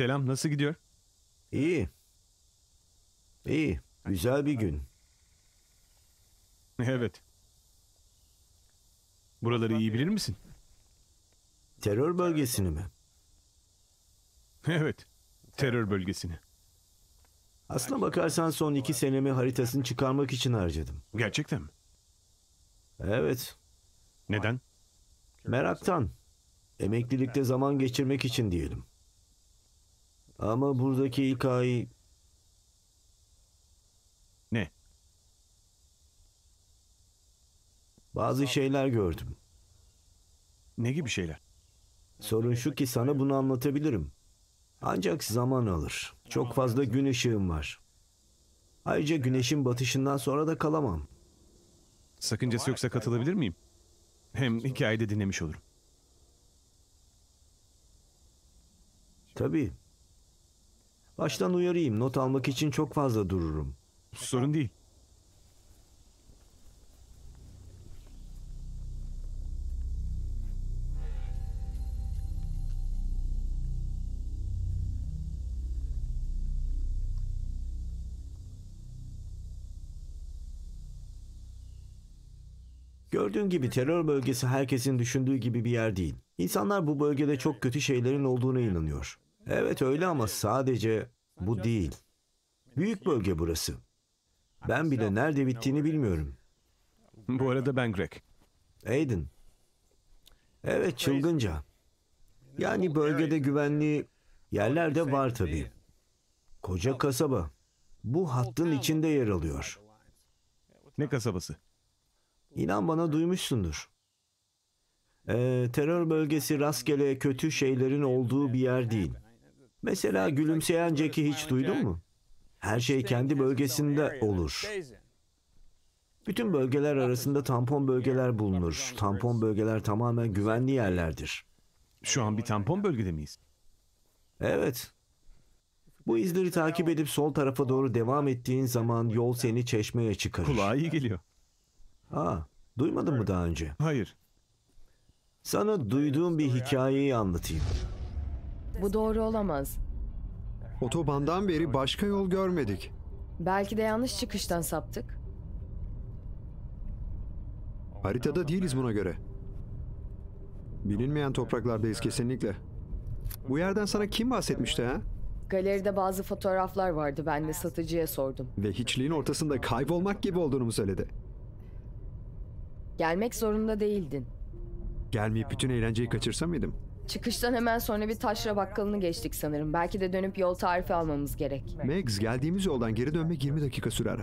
Selam, nasıl gidiyor? İyi. İyi. Güzel bir gün. Evet. Buraları iyi bilir misin? Terör bölgesini mi? Evet. Terör bölgesini. Aslına bakarsan son iki senemi haritasını çıkarmak için harcadım. Gerçekten mi? Evet. Neden? Meraktan. Emeklilikte zaman geçirmek için diyelim. Ama buradaki ilk ay Ne? bazı şeyler gördüm. Ne gibi şeyler? Sorun şu ki sana bunu anlatabilirim. Ancak zaman alır. Çok fazla gün ışığım var. Ayrıca güneşin batışından sonra da kalamam. Sakıncası yoksa katılabilir miyim? Hem hikayede dinlemiş olurum. Tabii. Baştan uyarayım. Not almak için çok fazla dururum. Sorun değil. Gördüğün gibi terör bölgesi herkesin düşündüğü gibi bir yer değil. İnsanlar bu bölgede çok kötü şeylerin olduğuna inanıyor. Evet öyle ama sadece bu değil. Büyük bölge burası. Ben bile nerede bittiğini bilmiyorum. Bu arada ben Greg. Aiden. Evet çılgınca. Yani bölgede güvenli yerler de var tabii. Koca kasaba. Bu hattın içinde yer alıyor. Ne kasabası? İnan bana duymuşsundur. Ee, terör bölgesi rastgele kötü şeylerin olduğu bir yer değil. Mesela gülümseyen Jack'i hiç duydun mu? Her şey kendi bölgesinde olur. Bütün bölgeler arasında tampon bölgeler bulunur. Tampon bölgeler tamamen güvenli yerlerdir. Şu an bir tampon bölgede miyiz? Evet. Bu izleri takip edip sol tarafa doğru devam ettiğin zaman yol seni çeşmeye çıkarır. Kulağa iyi geliyor. Aa, duymadın mı daha önce? Hayır. Sana duyduğum bir hikayeyi anlatayım. Bu doğru olamaz. Otobandan beri başka yol görmedik. Belki de yanlış çıkıştan saptık. Haritada değiliz buna göre. Bilinmeyen topraklardayız kesinlikle. Bu yerden sana kim bahsetmişti ha? Galeride bazı fotoğraflar vardı. Ben de satıcıya sordum. Ve hiçliğin ortasında kaybolmak gibi olduğunu mu söyledi? Gelmek zorunda değildin. Gelmeyip bütün eğlenceyi kaçırsa mıydım? Çıkıştan hemen sonra bir taşra bakkalını geçtik sanırım. Belki de dönüp yol tarifi almamız gerek. Megs geldiğimiz yoldan geri dönmek 20 dakika sürer.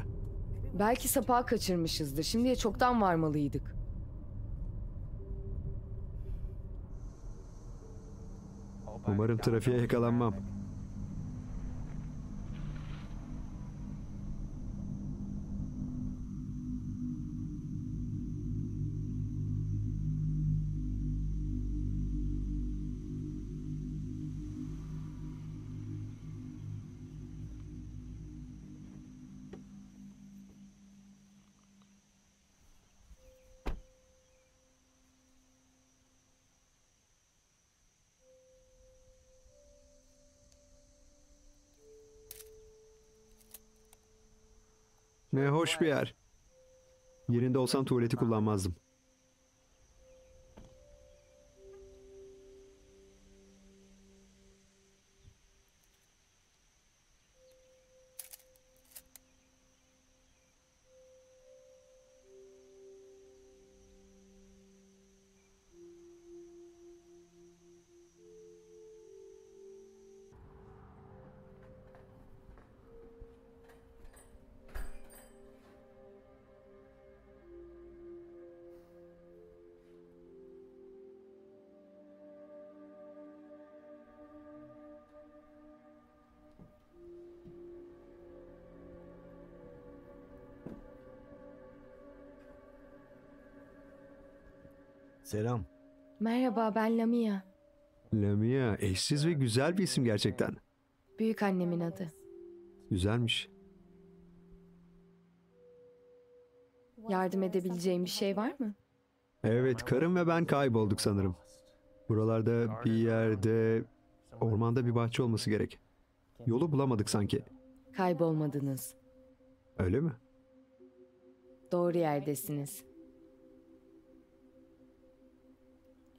Belki sapağı kaçırmışızdır. Şimdiye çoktan varmalıydık. Umarım trafiğe yakalanmam. Ne hoş bir yer. Yerinde olsam tuvaleti kullanmazdım. Selam. Merhaba ben Lamia. Lamia eşsiz ve güzel bir isim gerçekten. Büyük annemin adı. Güzelmiş. Yardım edebileceğim bir şey var mı? Evet karım ve ben kaybolduk sanırım. Buralarda bir yerde Ormanda bir bahçe olması gerek. Yolu bulamadık sanki. Kaybolmadınız. Öyle mi? Doğru yerdesiniz.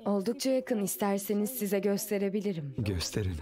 Oldukça yakın isterseniz size gösterebilirim. Gösterin.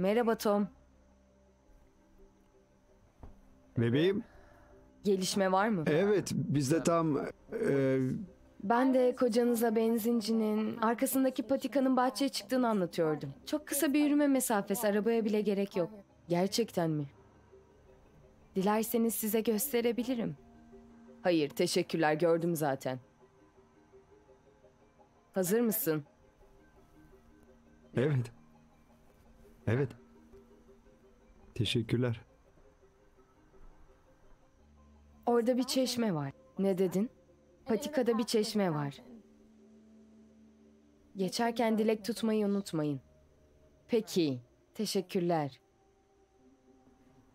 Merhaba Tom. Bebeğim. Gelişme var mı? Evet biz de tam... e, Ben de kocanıza benzincinin arkasındaki patikanın bahçeye çıktığını anlatıyordum. Çok kısa bir yürüme mesafesi, arabaya bile gerek yok. Gerçekten mi? Dilerseniz size gösterebilirim. Hayır, teşekkürler, gördüm zaten. Hazır mısın? evet. Evet. Teşekkürler. Orada bir çeşme var. Ne dedin? Patikada bir çeşme var. Geçerken dilek tutmayı unutmayın. Peki, teşekkürler.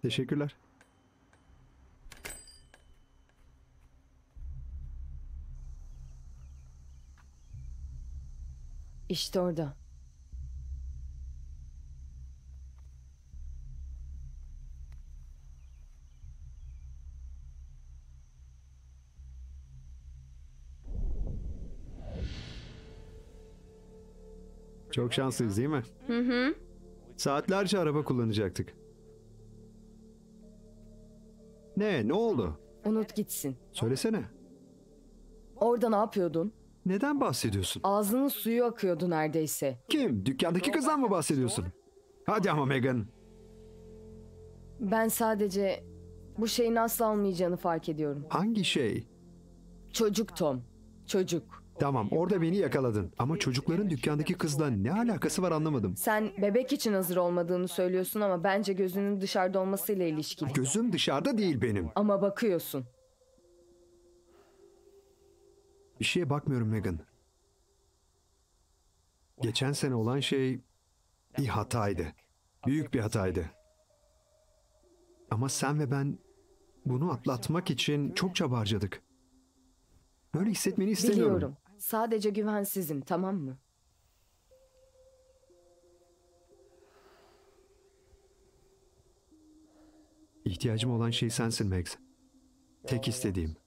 Teşekkürler. İşte orada. Çok şanslıyız değil mi? Hı hı. Saatlerce araba kullanacaktık. Ne? Ne oldu? Unut gitsin. Söylesene. Orada ne yapıyordun? Neden bahsediyorsun? Ağzının suyu akıyordu neredeyse. Kim? Dükkandaki kızdan mı bahsediyorsun? Hadi ama Megan. Ben sadece bu şeyin asla olmayacağını fark ediyorum. Hangi şey? Çocuk Tom. Çocuk. Tamam orada beni yakaladın. Ama çocukların dükkandaki kızla ne alakası var anlamadım. Sen bebek için hazır olmadığını söylüyorsun ama bence gözünün dışarıda olmasıyla ilişkili. Gözüm dışarıda değil benim. Ama bakıyorsun. Bir şeye bakmıyorum Megan. Geçen sene olan şey bir hataydı. Büyük bir hataydı. Ama sen ve ben bunu atlatmak için çok çaba harcadık. Böyle hissetmeni istemiyorum. Biliyorum. Sadece güvensizim tamam mı? İhtiyacım olan şey sensin Max. Tek istediğim.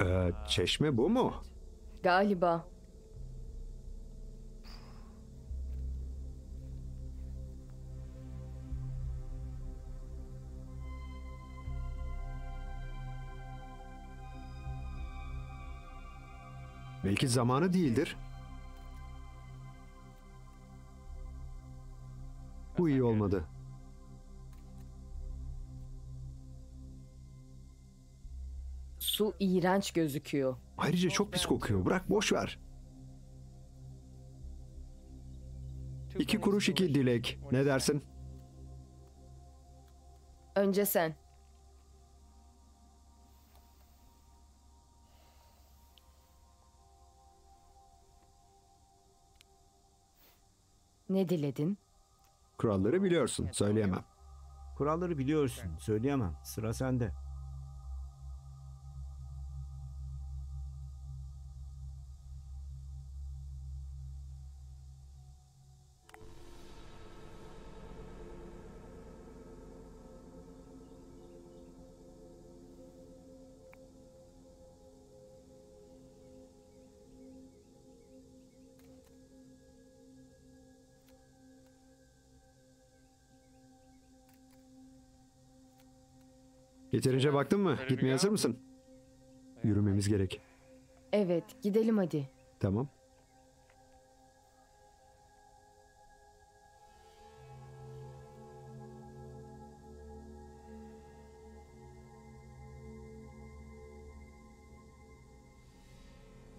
Ee, çeşme bu mu? Galiba. Belki zamanı değildir. Bu iyi olmadı. Su iğrenç gözüküyor. Ayrıca çok pis kokuyor. Bırak boş ver. İki kuruş iki dilek. Ne dersin? Önce sen. Ne diledin? Kuralları biliyorsun. Söyleyemem. Kuralları biliyorsun. Söyleyemem. Sıra sende. Yeterince baktın mı? Gitmeye hazır mısın? Yürümemiz gerek. Evet, gidelim hadi. Tamam.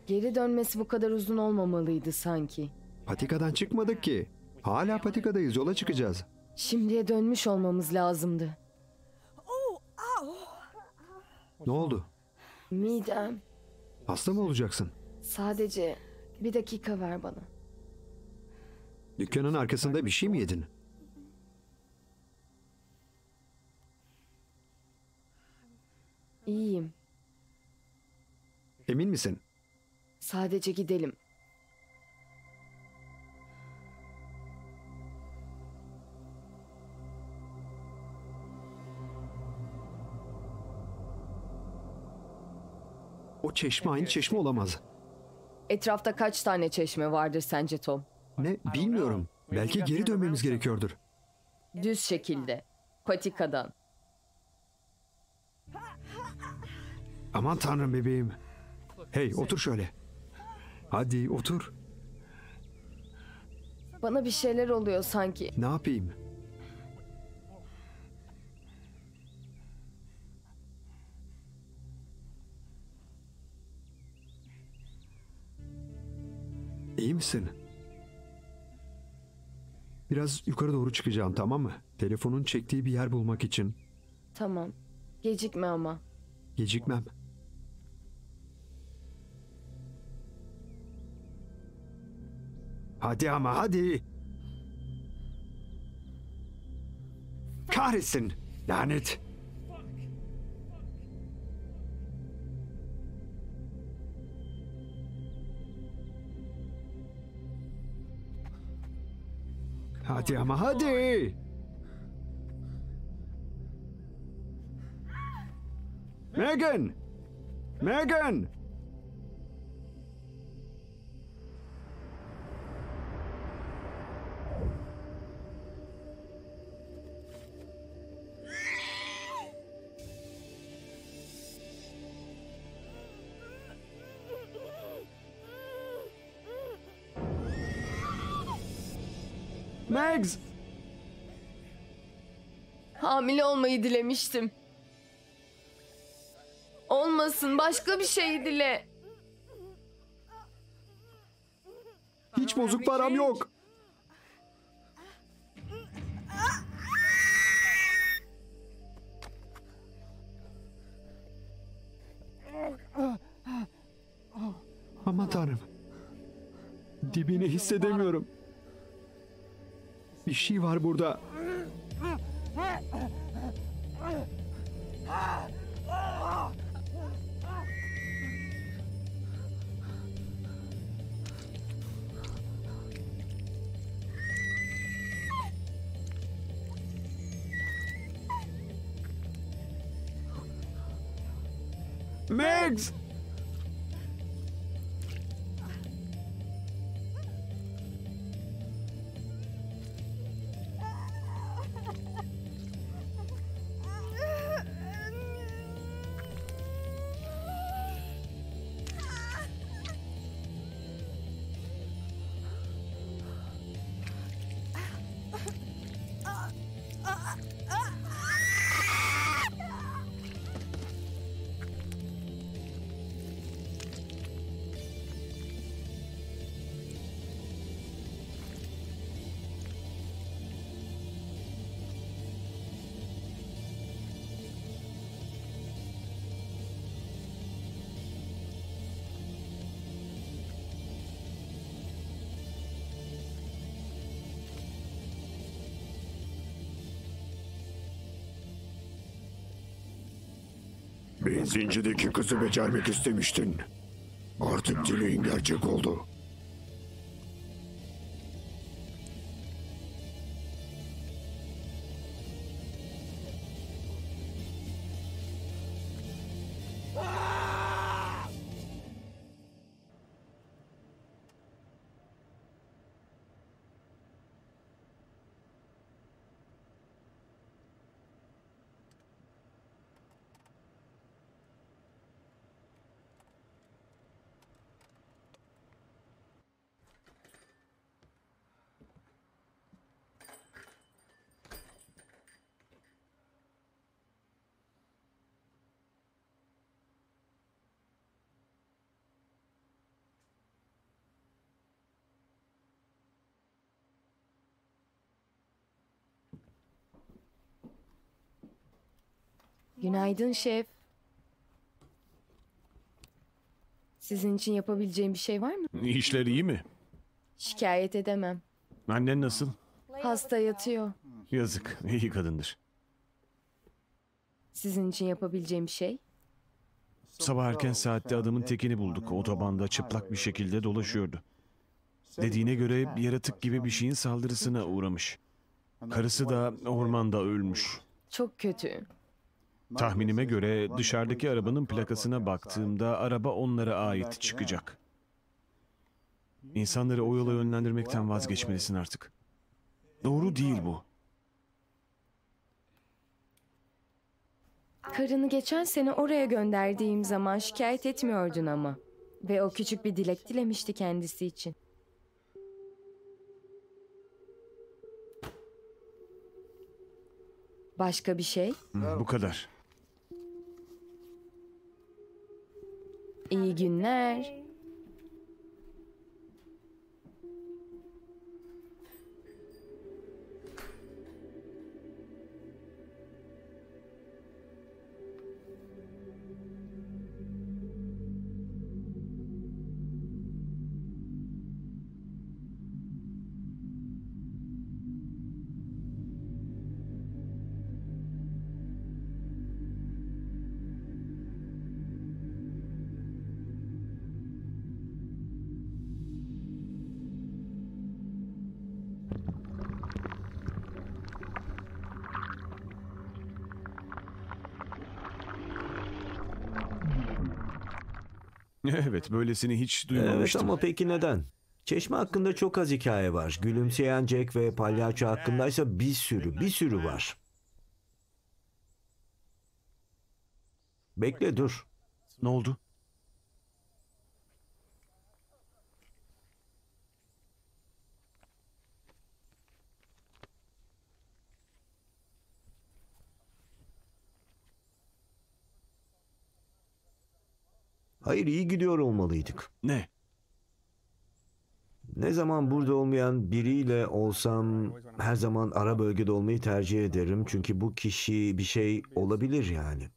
Geri dönmesi bu kadar uzun olmamalıydı sanki. Patikadan çıkmadık ki. Hala patikadayız. Yola çıkacağız. Şimdiye dönmüş olmamız lazımdı. Ne oldu? Midem. Hasta mı olacaksın? Sadece bir dakika ver bana. Dükkanın arkasında bir şey mi yedin? İyiyim. Emin misin? Sadece gidelim. Çeşme aynı çeşme olamaz. Etrafta kaç tane çeşme vardır sence Tom? Ne? Bilmiyorum. Belki geri dönmemiz gerekiyordur. Düz şekilde. Patikadan. Aman tanrım bebeğim. Hey otur şöyle. Hadi otur. Bana bir şeyler oluyor sanki. Ne yapayım? İyi misin? Biraz yukarı doğru çıkacağım tamam mı? Telefonun çektiği bir yer bulmak için. Tamam. Gecikme ama. Gecikmem. Hadi ama hadi. Kahretsin. Lanet. Hadi ama hadi. Megan! Megan! Hamile olmayı dilemiştim. Olmasın başka bir şey dile. Hiç bozuk param yok. Aman tanrım. Dibini hissedemiyorum. Bir şey var burada. Megs! Benzincideki kızı becermek istemiştin. Artık dileğin gerçek oldu. Günaydın şef. Sizin için yapabileceğim bir şey var mı? İşler iyi mi? Şikayet edemem. Annen nasıl? Hasta yatıyor. Yazık. iyi kadındır. Sizin için yapabileceğim bir şey? Sabah erken saatte adamın tekini bulduk. Otobanda çıplak bir şekilde dolaşıyordu. Dediğine göre bir yaratık gibi bir şeyin saldırısına uğramış. Karısı da ormanda ölmüş. Çok kötü. Tahminime göre dışarıdaki arabanın plakasına baktığımda araba onlara ait çıkacak. İnsanları o yola yönlendirmekten vazgeçmelisin artık. Doğru değil bu. Karını geçen sene oraya gönderdiğim zaman şikayet etmiyordun ama. Ve o küçük bir dilek dilemişti kendisi için. Başka bir şey? Bu kadar. İyi günler. Evet, böylesini hiç Evet duymamıştım. ama peki neden? Çeşme hakkında çok az hikaye var. Gülümseyen Jack ve palyaço hakkındaysa bir sürü, bir sürü var. Bekle dur. Ne oldu? Hayır iyi gidiyor olmalıydık. Ne? Ne zaman burada olmayan biriyle olsam her zaman ara bölgede olmayı tercih ederim. Çünkü bu kişi bir şey olabilir yani.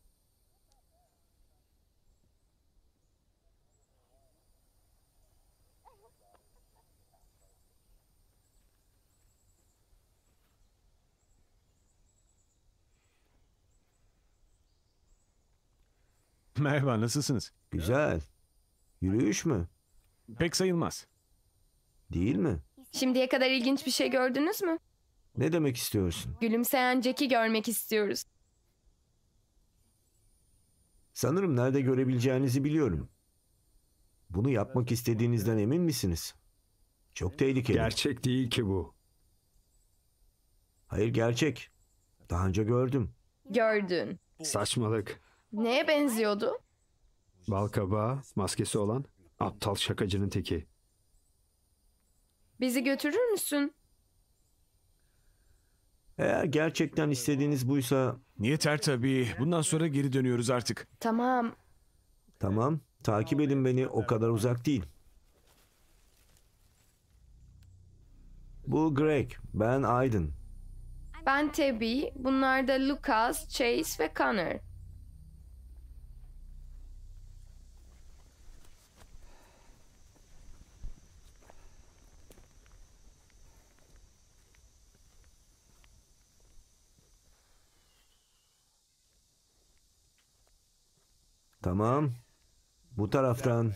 Merhaba, nasılsınız? Güzel. Yürüyüş mü? Pek sayılmaz. Değil mi? Şimdiye kadar ilginç bir şey gördünüz mü? Ne demek istiyorsun? Gülümseyen Jack'i görmek istiyoruz. Sanırım nerede görebileceğinizi biliyorum. Bunu yapmak istediğinizden emin misiniz? Çok tehlikeli. Gerçek değil ki bu. Hayır gerçek. Daha önce gördüm. Gördün. Saçmalık. Neye benziyordu? Balkabağı, maskesi olan aptal şakacının teki. Bizi götürür müsün? Eğer gerçekten istediğiniz buysa Yeter tabii. Bundan sonra geri dönüyoruz artık. Tamam. tamam takip edin beni o kadar uzak değil. Bu Greg, ben Aydın. Ben Tebi, bunlar da Lucas, Chase ve Connor. Tamam. Bu taraftan.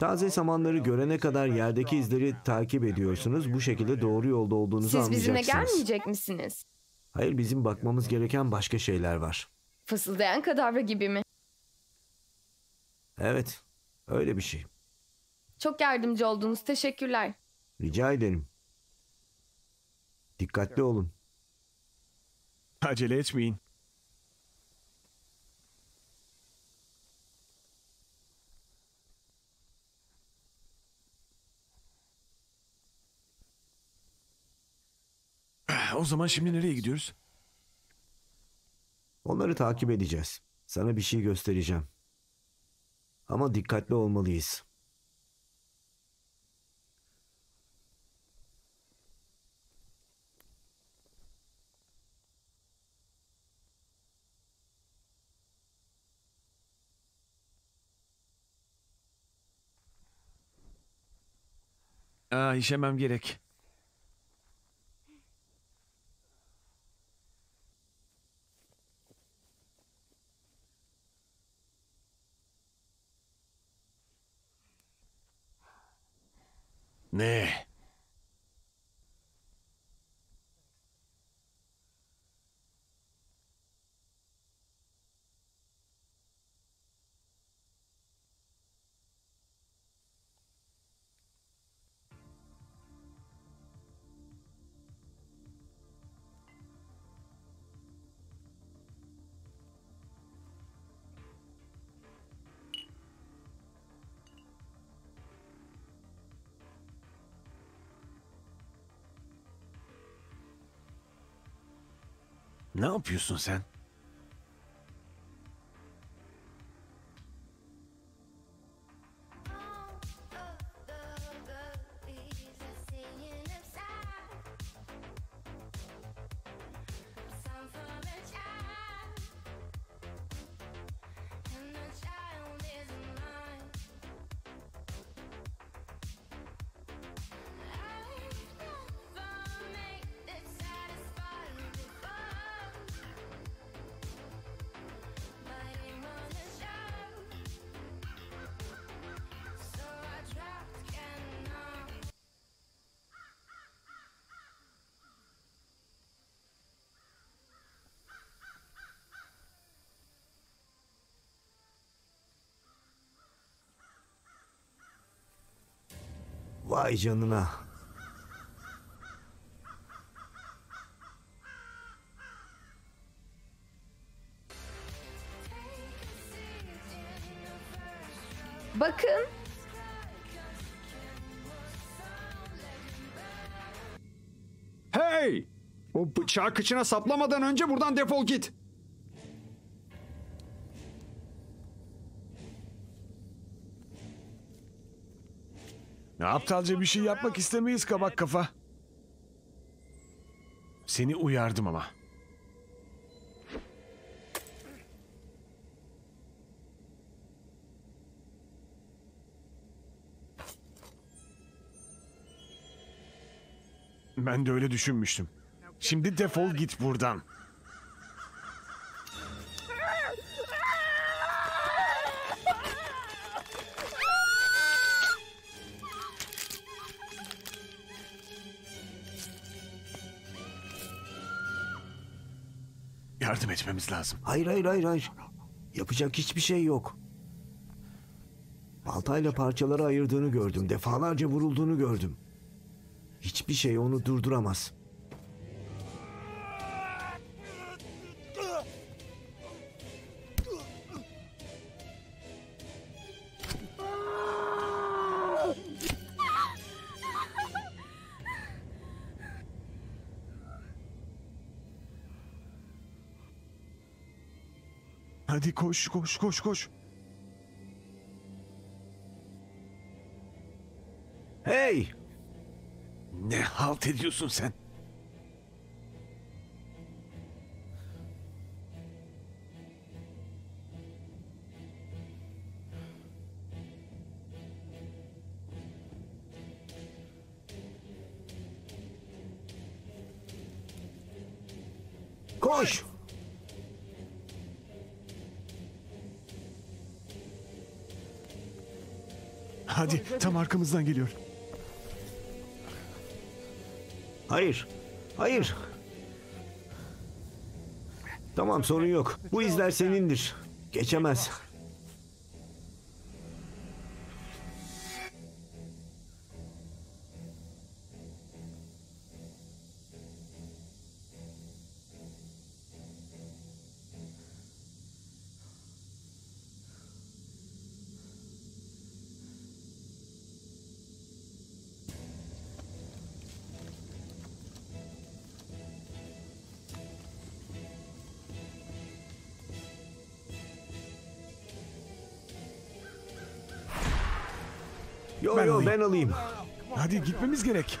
Taze samanları görene kadar yerdeki izleri takip ediyorsunuz. Bu şekilde doğru yolda olduğunuzu Siz bizimle anlayacaksınız. gelmeyecek misiniz? Hayır bizim bakmamız gereken başka şeyler var. Fısıldayan kadavra gibi mi? Evet. Öyle bir şey. Çok yardımcı oldunuz. Teşekkürler. Rica ederim. Dikkatli olun. Acele etmeyin. O zaman şimdi nereye gidiyoruz? Onları takip edeceğiz. Sana bir şey göstereceğim. Ama dikkatli olmalıyız. Aa, işemem gerek. Ne? Ne yapıyorsun sen? Vay canına. Bakın. Hey! O bıçağı kıçına saplamadan önce buradan defol git. Ne aptalca bir şey yapmak istemeyiz kabak kafa. Seni uyardım ama. Ben de öyle düşünmüştüm. Şimdi defol git buradan. Yardım etmemiz lazım. Hayır hayır hayır hayır. Yapacak hiçbir şey yok. Baltayla parçalara ayırdığını gördüm. Defalarca vurulduğunu gördüm. Hiçbir şey onu durduramaz. Koş koş koş koş. Hey! Ne halt ediyorsun sen? Tam arkamızdan geliyor. Hayır. Hayır. Tamam sorun yok. Bu izler senindir. Geçemez. Ben alayım. Hadi gitmemiz gerek.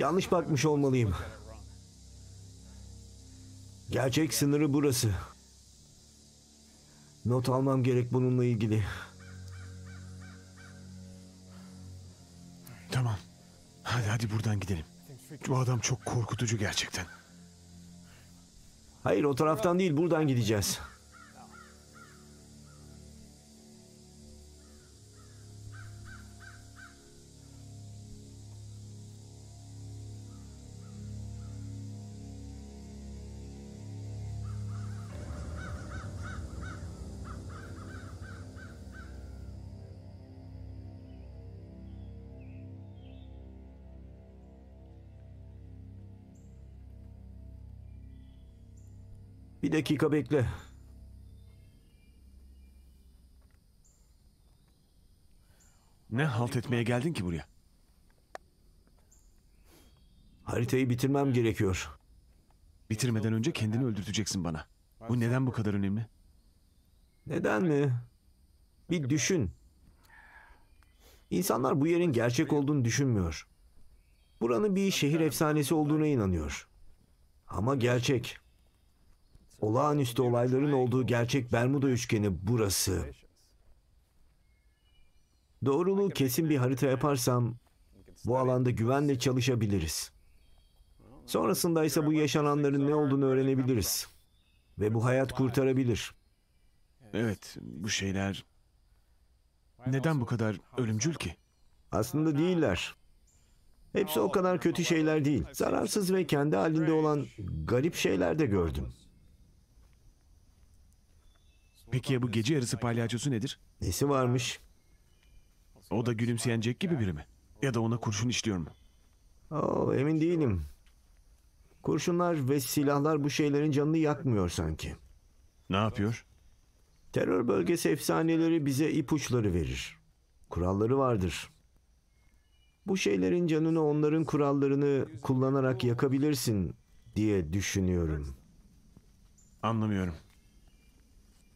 Yanlış bakmış olmalıyım. Gerçek sınırı burası. Not almam gerek bununla ilgili. Tamam. Hadi hadi buradan gidelim. Bu adam çok korkutucu gerçekten. Hayır o taraftan değil buradan gideceğiz. Bir dakika bekle. Ne halt etmeye geldin ki buraya? Haritayı bitirmem gerekiyor. Bitirmeden önce kendini öldürteceksin bana. Bu neden bu kadar önemli? Neden mi? Bir düşün. İnsanlar bu yerin gerçek olduğunu düşünmüyor. Buranın bir şehir efsanesi olduğuna inanıyor. Ama gerçek. Olağanüstü olayların olduğu gerçek Bermuda üçgeni burası. Doğruluğu kesin bir harita yaparsam bu alanda güvenle çalışabiliriz. Sonrasında ise bu yaşananların ne olduğunu öğrenebiliriz. Ve bu hayat kurtarabilir. Evet, bu şeyler... Neden bu kadar ölümcül ki? Aslında değiller. Hepsi o kadar kötü şeyler değil. Zararsız ve kendi halinde olan garip şeyler de gördüm. Peki ya bu gece yarısı palyaçosu nedir? Nesi varmış? O da gülümseyen Jack gibi biri mi? Ya da ona kurşun işliyor mu? Oo, emin değilim. Kurşunlar ve silahlar bu şeylerin canını yakmıyor sanki. Ne yapıyor? Terör bölgesi efsaneleri bize ipuçları verir. Kuralları vardır. Bu şeylerin canını onların kurallarını kullanarak yakabilirsin diye düşünüyorum. Anlamıyorum.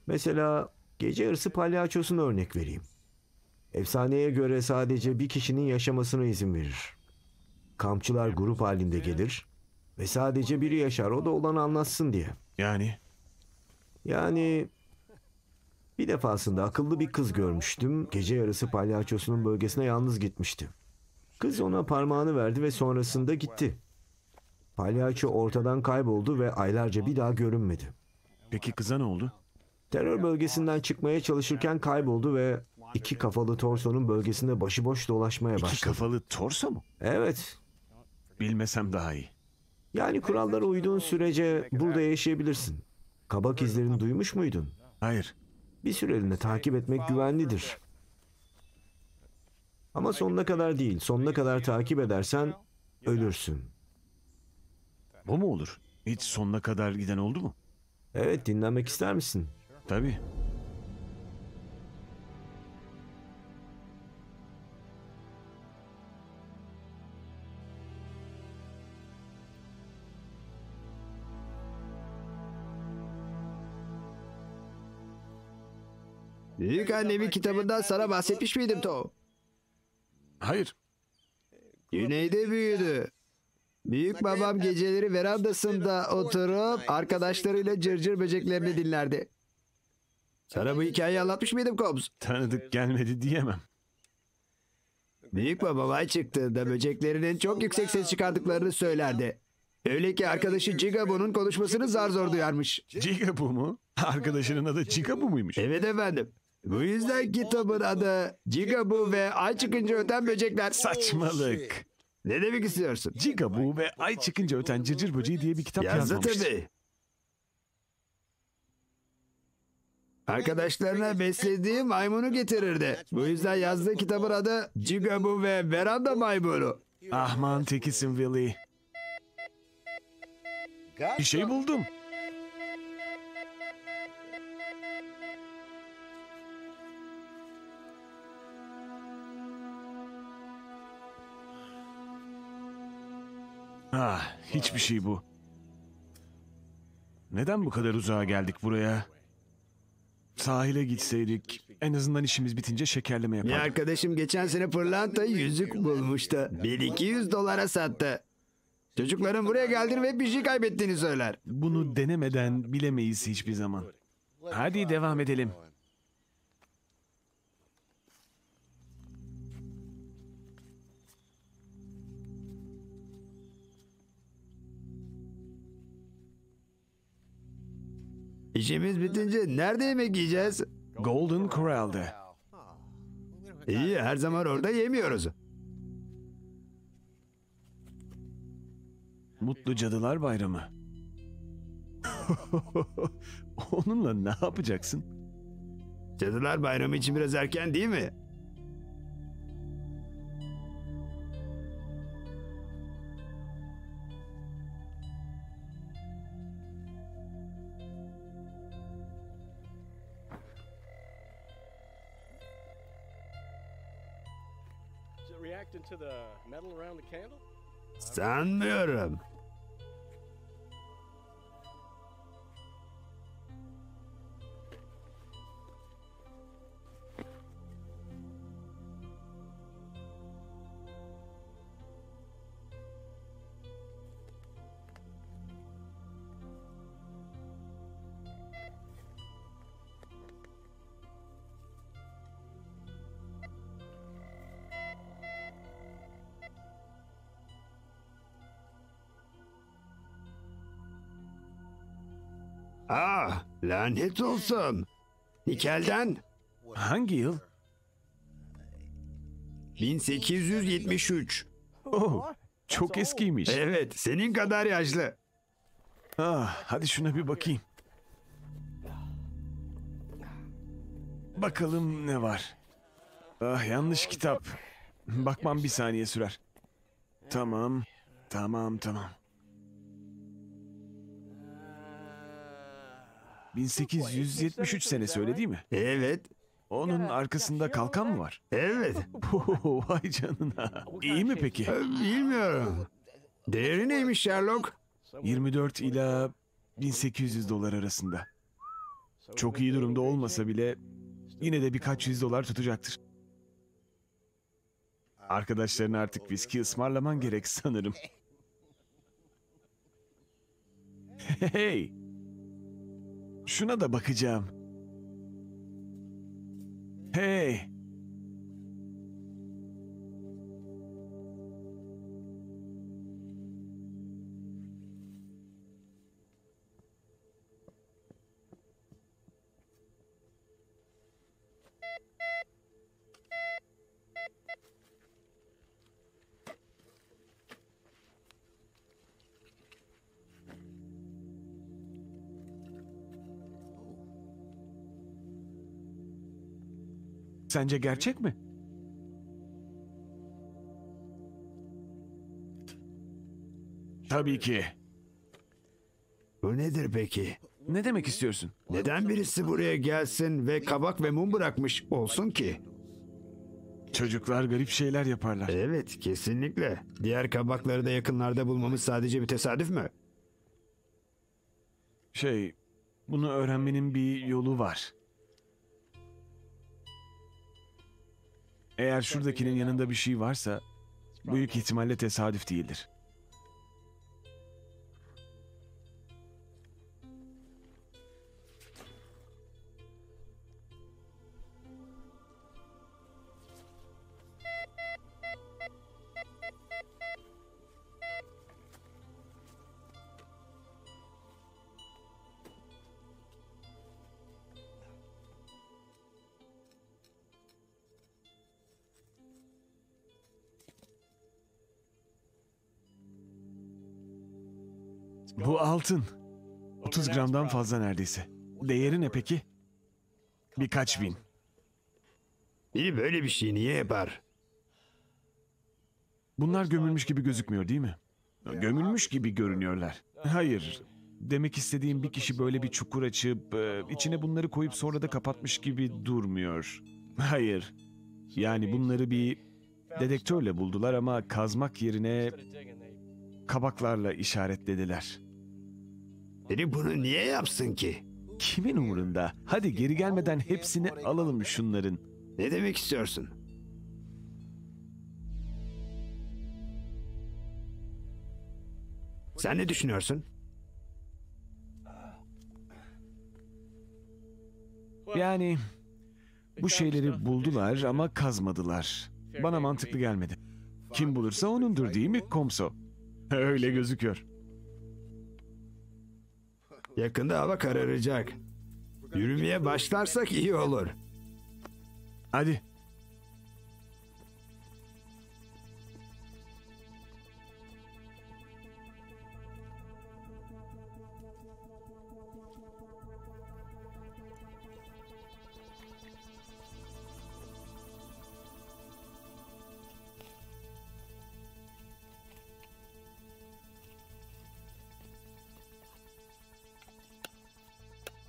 Mesela gece yarısı palyaçosuna örnek vereyim. Efsaneye göre sadece bir kişinin yaşamasına izin verir. Kampçılar grup halinde gelir ve sadece biri yaşar o da olanı anlatsın diye. Yani Yani bir defasında akıllı bir kız görmüştüm. Gece yarısı palyaçosunun bölgesine yalnız gitmişti. Kız ona parmağını verdi ve sonrasında gitti. Palyaço ortadan kayboldu ve aylarca bir daha görünmedi. peki kıza ne oldu? Terör bölgesinden çıkmaya çalışırken kayboldu ve iki kafalı torsonun bölgesinde başıboş dolaşmaya İki başladı. kafalı torso mu? Evet. Bilmesem daha iyi. Yani kurallara uyduğun sürece burada yaşayabilirsin. Kabak izlerini duymuş muydun? Hayır. Bir süreliğine takip etmek güvenlidir. Ama sonuna kadar değil. Sonuna kadar takip edersen ölürsün. Bu mu olur? Hiç sonuna kadar giden oldu mu? Evet dinlenmek ister misin? Tabii. Büyük annemin kitabından sana bahsetmiş miydim To? Hayır. Güneyde büyüdü. Büyük babam geceleri verandasında oturup arkadaşlarıyla cırcır böceklerini dinlerdi. Sana bu hikayeyi anlatmış mıydım Cobbs? Tanıdık gelmedi diyemem. Büyük babam ay çıktığında böceklerinin çok yüksek ses çıkardıklarını söylerdi. Öyle ki arkadaşı Cigabo'nun konuşmasını zar zor duyarmış. Cigabu mu? Arkadaşının adı Cigabu muymuş? Evet efendim. Bu yüzden kitabın adı Cigabu ve ay çıkınca öten böcekler. Saçmalık. Ne demek istiyorsun? Cigabu ve ay çıkınca öten cırcır böceği diye bir kitap Yazdı yazmamıştı. tabii. Arkadaşlarına beslediği maymunu getirirdi. Bu yüzden yazdığı kitabın adı Cigabu ve Veranda Maymunu. Ahman tekisin Willy. Bir şey buldum. Ah, hiçbir şey bu. Neden bu kadar uzağa geldik buraya? Sahile gitseydik, en azından işimiz bitince şekerleme Bir yapardık. arkadaşım geçen sene pırlanta yüzük bulmuştu. 1200 dolara sattı. Çocukların buraya geldiğini ve bir şey kaybettiğini söyler. Bunu denemeden bilemeyiz hiçbir zaman. Hadi devam edelim. İşimiz bitince nerede yemek yiyeceğiz? Golden Corral'de. İyi her zaman orada yemiyoruz. Mutlu Cadılar Bayramı. Onunla ne yapacaksın? Cadılar Bayramı için biraz erken değil mi? cracked into the metal around the candle? Stand near. Lanet olsun. Nikel'den Hangi yıl? 1873. Oh, çok eskiymiş. Evet senin kadar yaşlı. Ah, hadi şuna bir bakayım. Bakalım ne var. Ah, yanlış kitap. Bakmam bir saniye sürer. Tamam, tamam, tamam. 1873 senesi öyle değil mi? Evet. Onun arkasında kalkan mı var? Evet. Vay canına. İyi mi peki? Ee, Bilmiyorum. Değeri neymiş Sherlock? 24 ila 1800 dolar arasında. Çok iyi durumda olmasa bile yine de birkaç yüz dolar tutacaktır. Arkadaşlarına artık viski ısmarlaman gerek sanırım. Hey! Şuna da bakacağım. Hey! Sence gerçek mi? Tabii ki. Bu nedir peki? Ne demek istiyorsun? Neden birisi buraya gelsin ve kabak ve mum bırakmış olsun ki? Çocuklar garip şeyler yaparlar. Evet, kesinlikle. Diğer kabakları da yakınlarda bulmamız sadece bir tesadüf mü? Şey, bunu öğrenmenin bir yolu var. Eğer şuradakinin yanında bir şey varsa, büyük ihtimalle tesadüf değildir. Bu altın. 30 gramdan fazla neredeyse. Değeri ne peki? Birkaç bin. İyi böyle bir şey niye yapar? Bunlar gömülmüş gibi gözükmüyor değil mi? Gömülmüş gibi görünüyorlar. Hayır. Demek istediğim bir kişi böyle bir çukur açıp e, içine bunları koyup sonra da kapatmış gibi durmuyor. Hayır. Yani bunları bir dedektörle buldular ama kazmak yerine kabaklarla işaretlediler. Biri bunu niye yapsın ki? Kimin umurunda? Hadi geri gelmeden hepsini alalım şunların. Ne demek istiyorsun? Sen ne düşünüyorsun? Yani bu şeyleri buldular ama kazmadılar. Bana mantıklı gelmedi. Kim bulursa onundur değil mi Komso? Öyle gözüküyor. Yakında hava kararacak. Yürümeye başlarsak iyi olur. Hadi.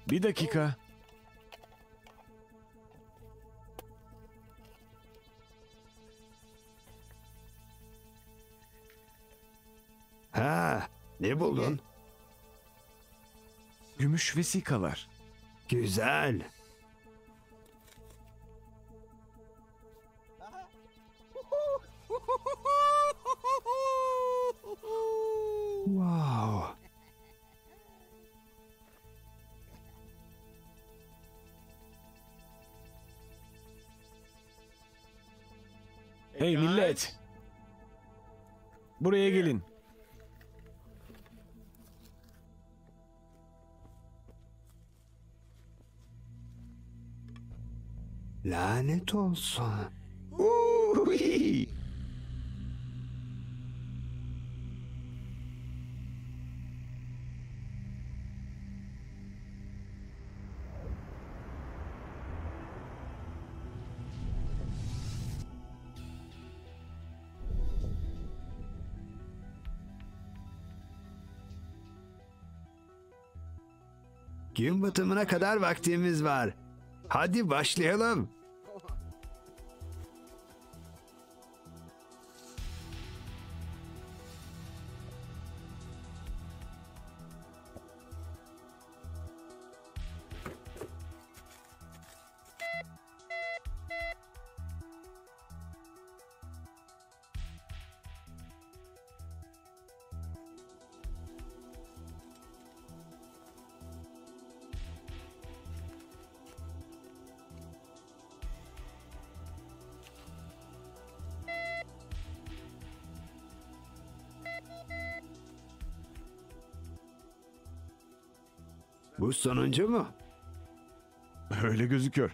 Bir dakika. Ha, ne buldun? Gümüş vesikalar. Güzel. Wow. Hey millet. Buraya gelin. Lanet olsun. Gün batımına kadar vaktimiz var. Hadi başlayalım. Bu sonuncu mu? Öyle gözüküyor.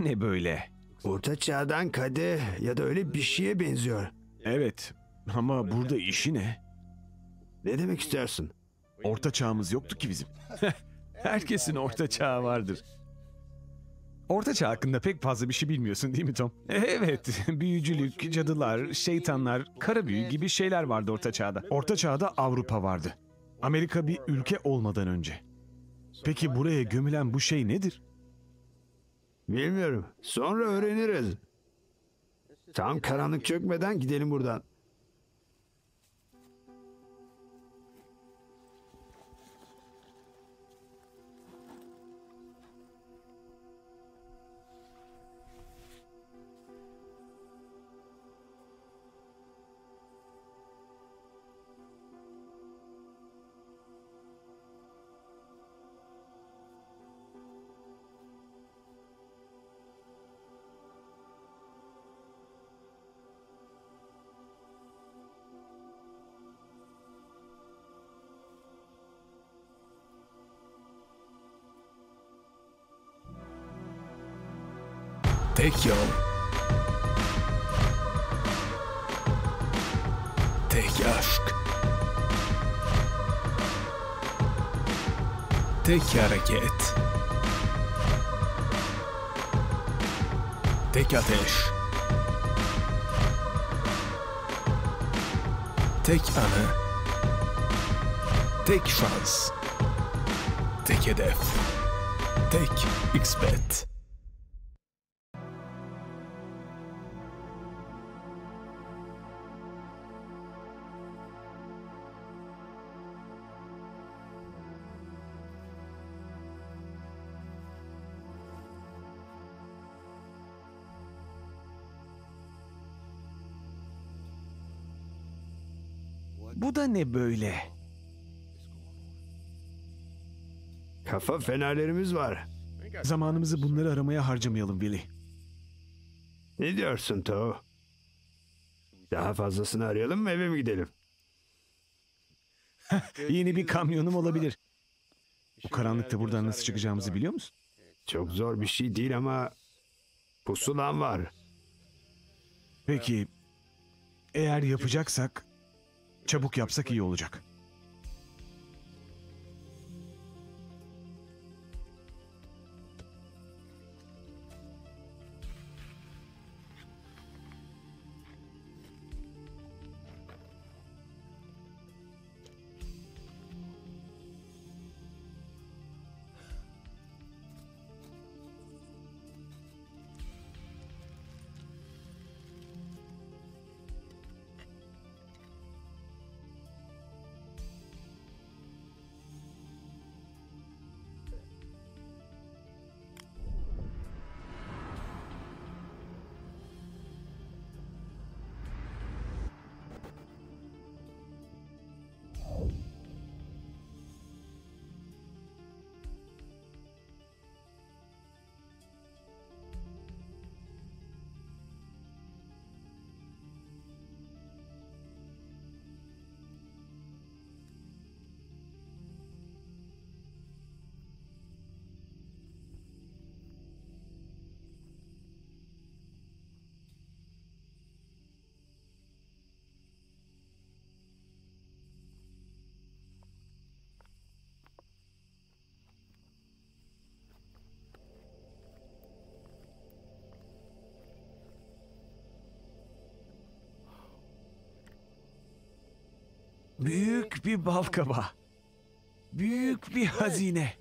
Ne böyle? Orta çağdan kadeh ya da öyle bir şeye benziyor. Evet ama burada işi ne? Ne demek istersin? Orta çağımız yoktu ki bizim. Herkesin orta çağı vardır. Orta çağ hakkında pek fazla bir şey bilmiyorsun değil mi Tom? Evet, büyücülük, cadılar, şeytanlar, kara büyü gibi şeyler vardı orta çağda. Orta çağda Avrupa vardı. Amerika bir ülke olmadan önce. Peki buraya gömülen bu şey nedir? Bilmiyorum. Sonra öğreniriz. Tam karanlık çökmeden gidelim buradan. Tek yol. Tek aşk. Tek hareket. Tek ateş. Tek anı. Tek şans. Tek hedef. Tek XBet. Bu da ne böyle? Kafa fenerlerimiz var. Zamanımızı bunları aramaya harcamayalım Billy. Ne diyorsun Tao? Daha fazlasını arayalım mı eve mi gidelim? Yeni bir kamyonum olabilir. Bu karanlıkta buradan nasıl çıkacağımızı biliyor musun? Çok zor bir şey değil ama pusulan var. Peki eğer yapacaksak çabuk yapsak iyi olacak. Büyük bir balkaba. Büyük bir hazine.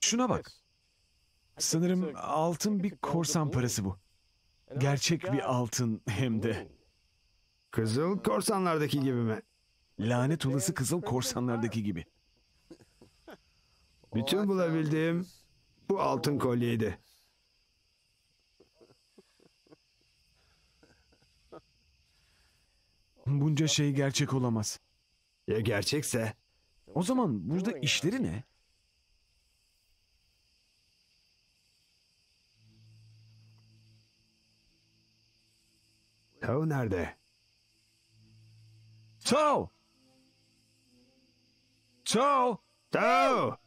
Şuna bak. Sanırım altın bir korsan parası bu. Gerçek bir altın hem de. Kızıl korsanlardaki gibi mi? Lanet olası kızıl korsanlardaki gibi. Bütün bulabildiğim bu altın kolyeydi. Bunca şey gerçek olamaz. Ya gerçekse? O zaman burada işleri ne? Tao nerede? Tao! Tao! Tao!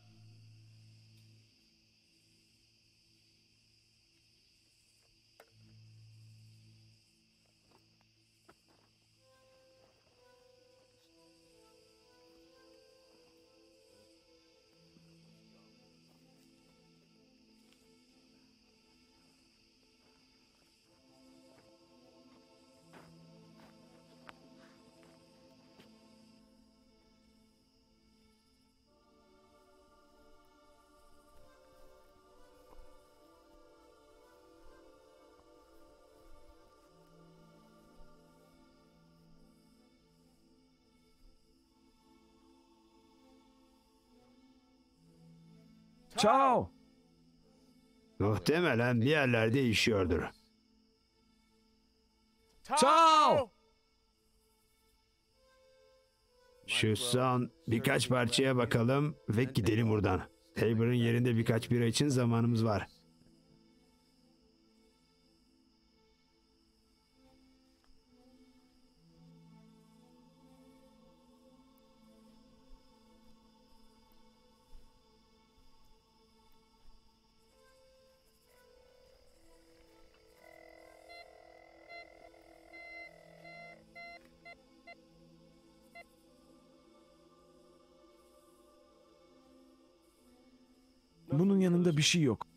Tao! Muhtemelen bir yerlerde işiyordur. Tao! Şu son birkaç parçaya bakalım ve gidelim buradan. Tabor'ın yerinde birkaç bira için zamanımız var. Bir şey yok.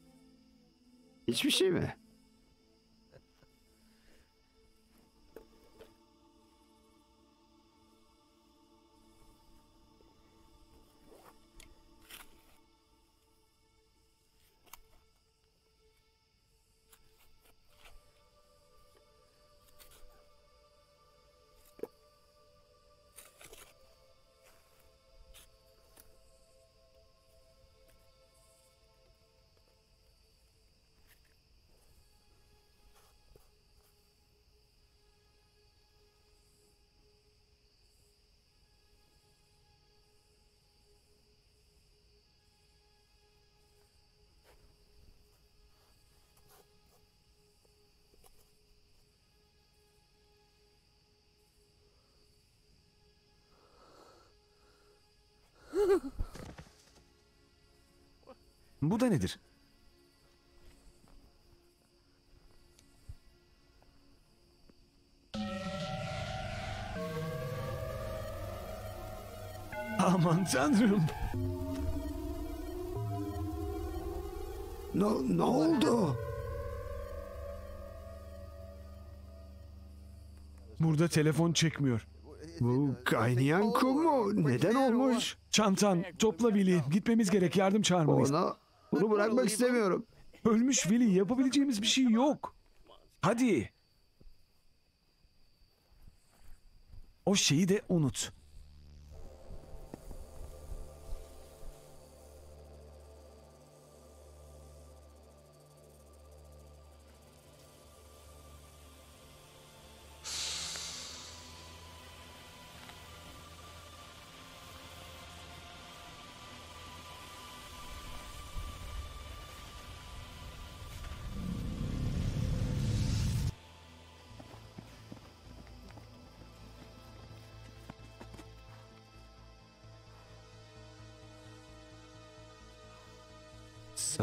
Hiçbir şey mi? Bu da nedir? Aman tanrım. Ne, ne oldu? Burada telefon çekmiyor. Bu kaynayan kum mu? Neden olmuş? Çantan, topla Willy. Gitmemiz gerek. Yardım çağırmalıyız. Ona bunu bırakmak istemiyorum. Ölmüş Willy. Yapabileceğimiz bir şey yok. Hadi. O şeyi de unut.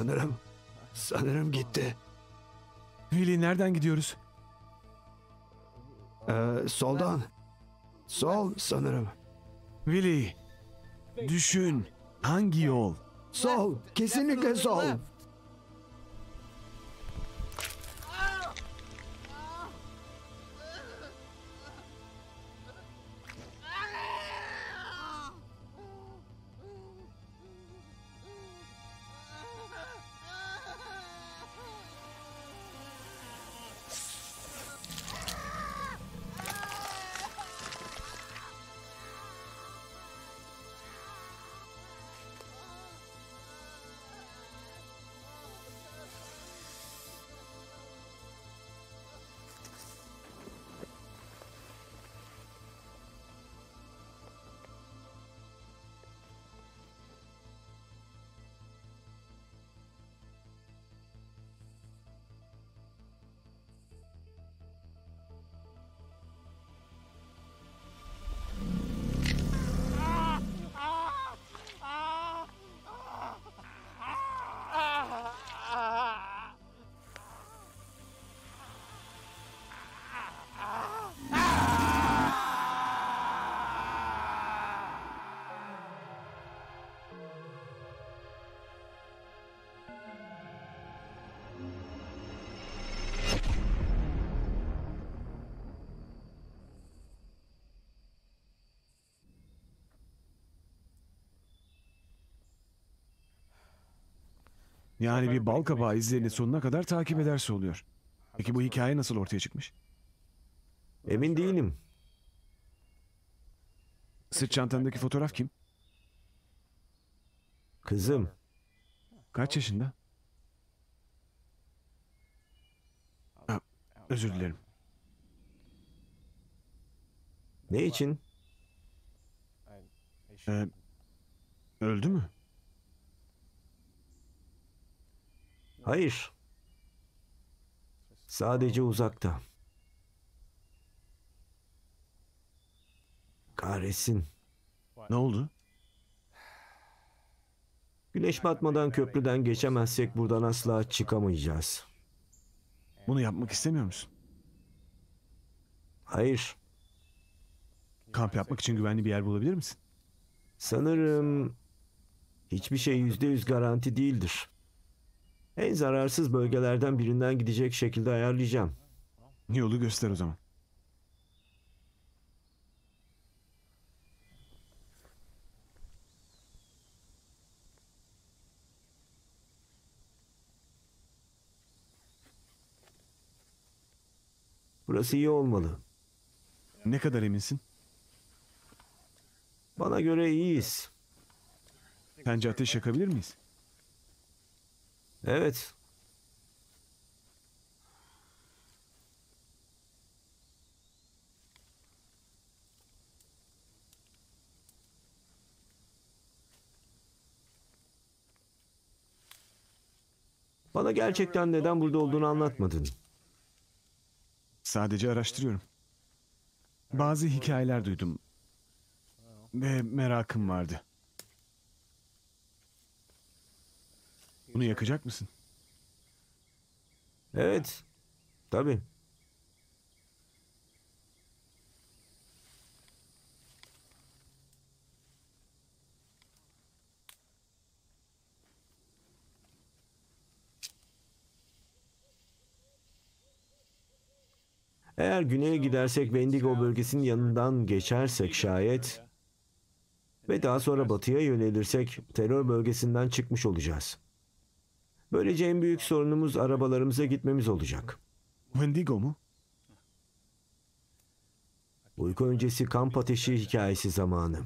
Sanırım, sanırım gitti. Willy nereden gidiyoruz? Ee, soldan. Sol sanırım. Willy. Düşün. Hangi yol? Sol, kesinlikle sol. Yani bir bal kabağı izlerini sonuna kadar takip ederse oluyor. Peki bu hikaye nasıl ortaya çıkmış? Emin değilim. Sırt çantandaki fotoğraf kim? Kızım, Kaç yaşında? Ha, özür dilerim. ne için? Ee, öldü mü? Hayır. Sadece uzakta. Kahretsin. Ne oldu? Güneş batmadan köprüden geçemezsek buradan asla çıkamayacağız. Bunu yapmak istemiyor musun? Hayır. Kamp yapmak için güvenli bir yer bulabilir misin? Sanırım hiçbir şey yüzde yüz garanti değildir. En zararsız bölgelerden birinden gidecek şekilde ayarlayacağım. Yolu göster o zaman. Burası iyi olmalı. Ne kadar eminsin? Bana göre iyiyiz. Sence ateş yakabilir miyiz? Evet. Bana gerçekten neden burada olduğunu anlatmadın. Sadece araştırıyorum. Bazı hikayeler duydum. Ve merakım vardı. Bunu yakacak mısın? Evet. Tabii. Eğer güneye gidersek Wendigo bölgesinin yanından geçersek şayet ve daha sonra batıya yönelirsek terör bölgesinden çıkmış olacağız. Böylece en büyük sorunumuz arabalarımıza gitmemiz olacak. Wendigo mu? Uyku öncesi kamp ateşi hikayesi zamanı.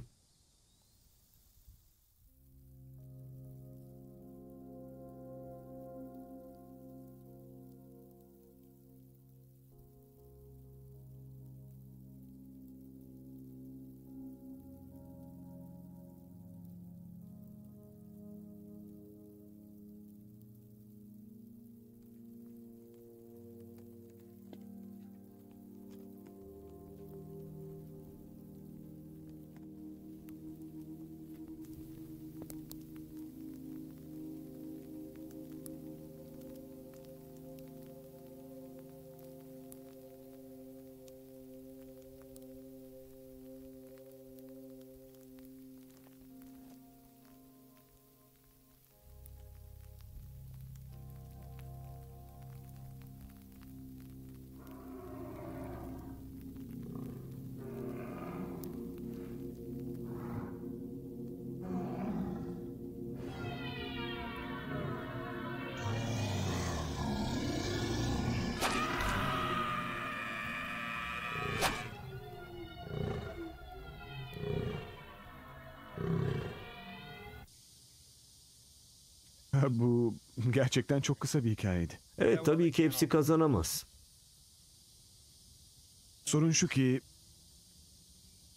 Bu gerçekten çok kısa bir hikayeydi. Evet tabii ki hepsi kazanamaz. Sorun şu ki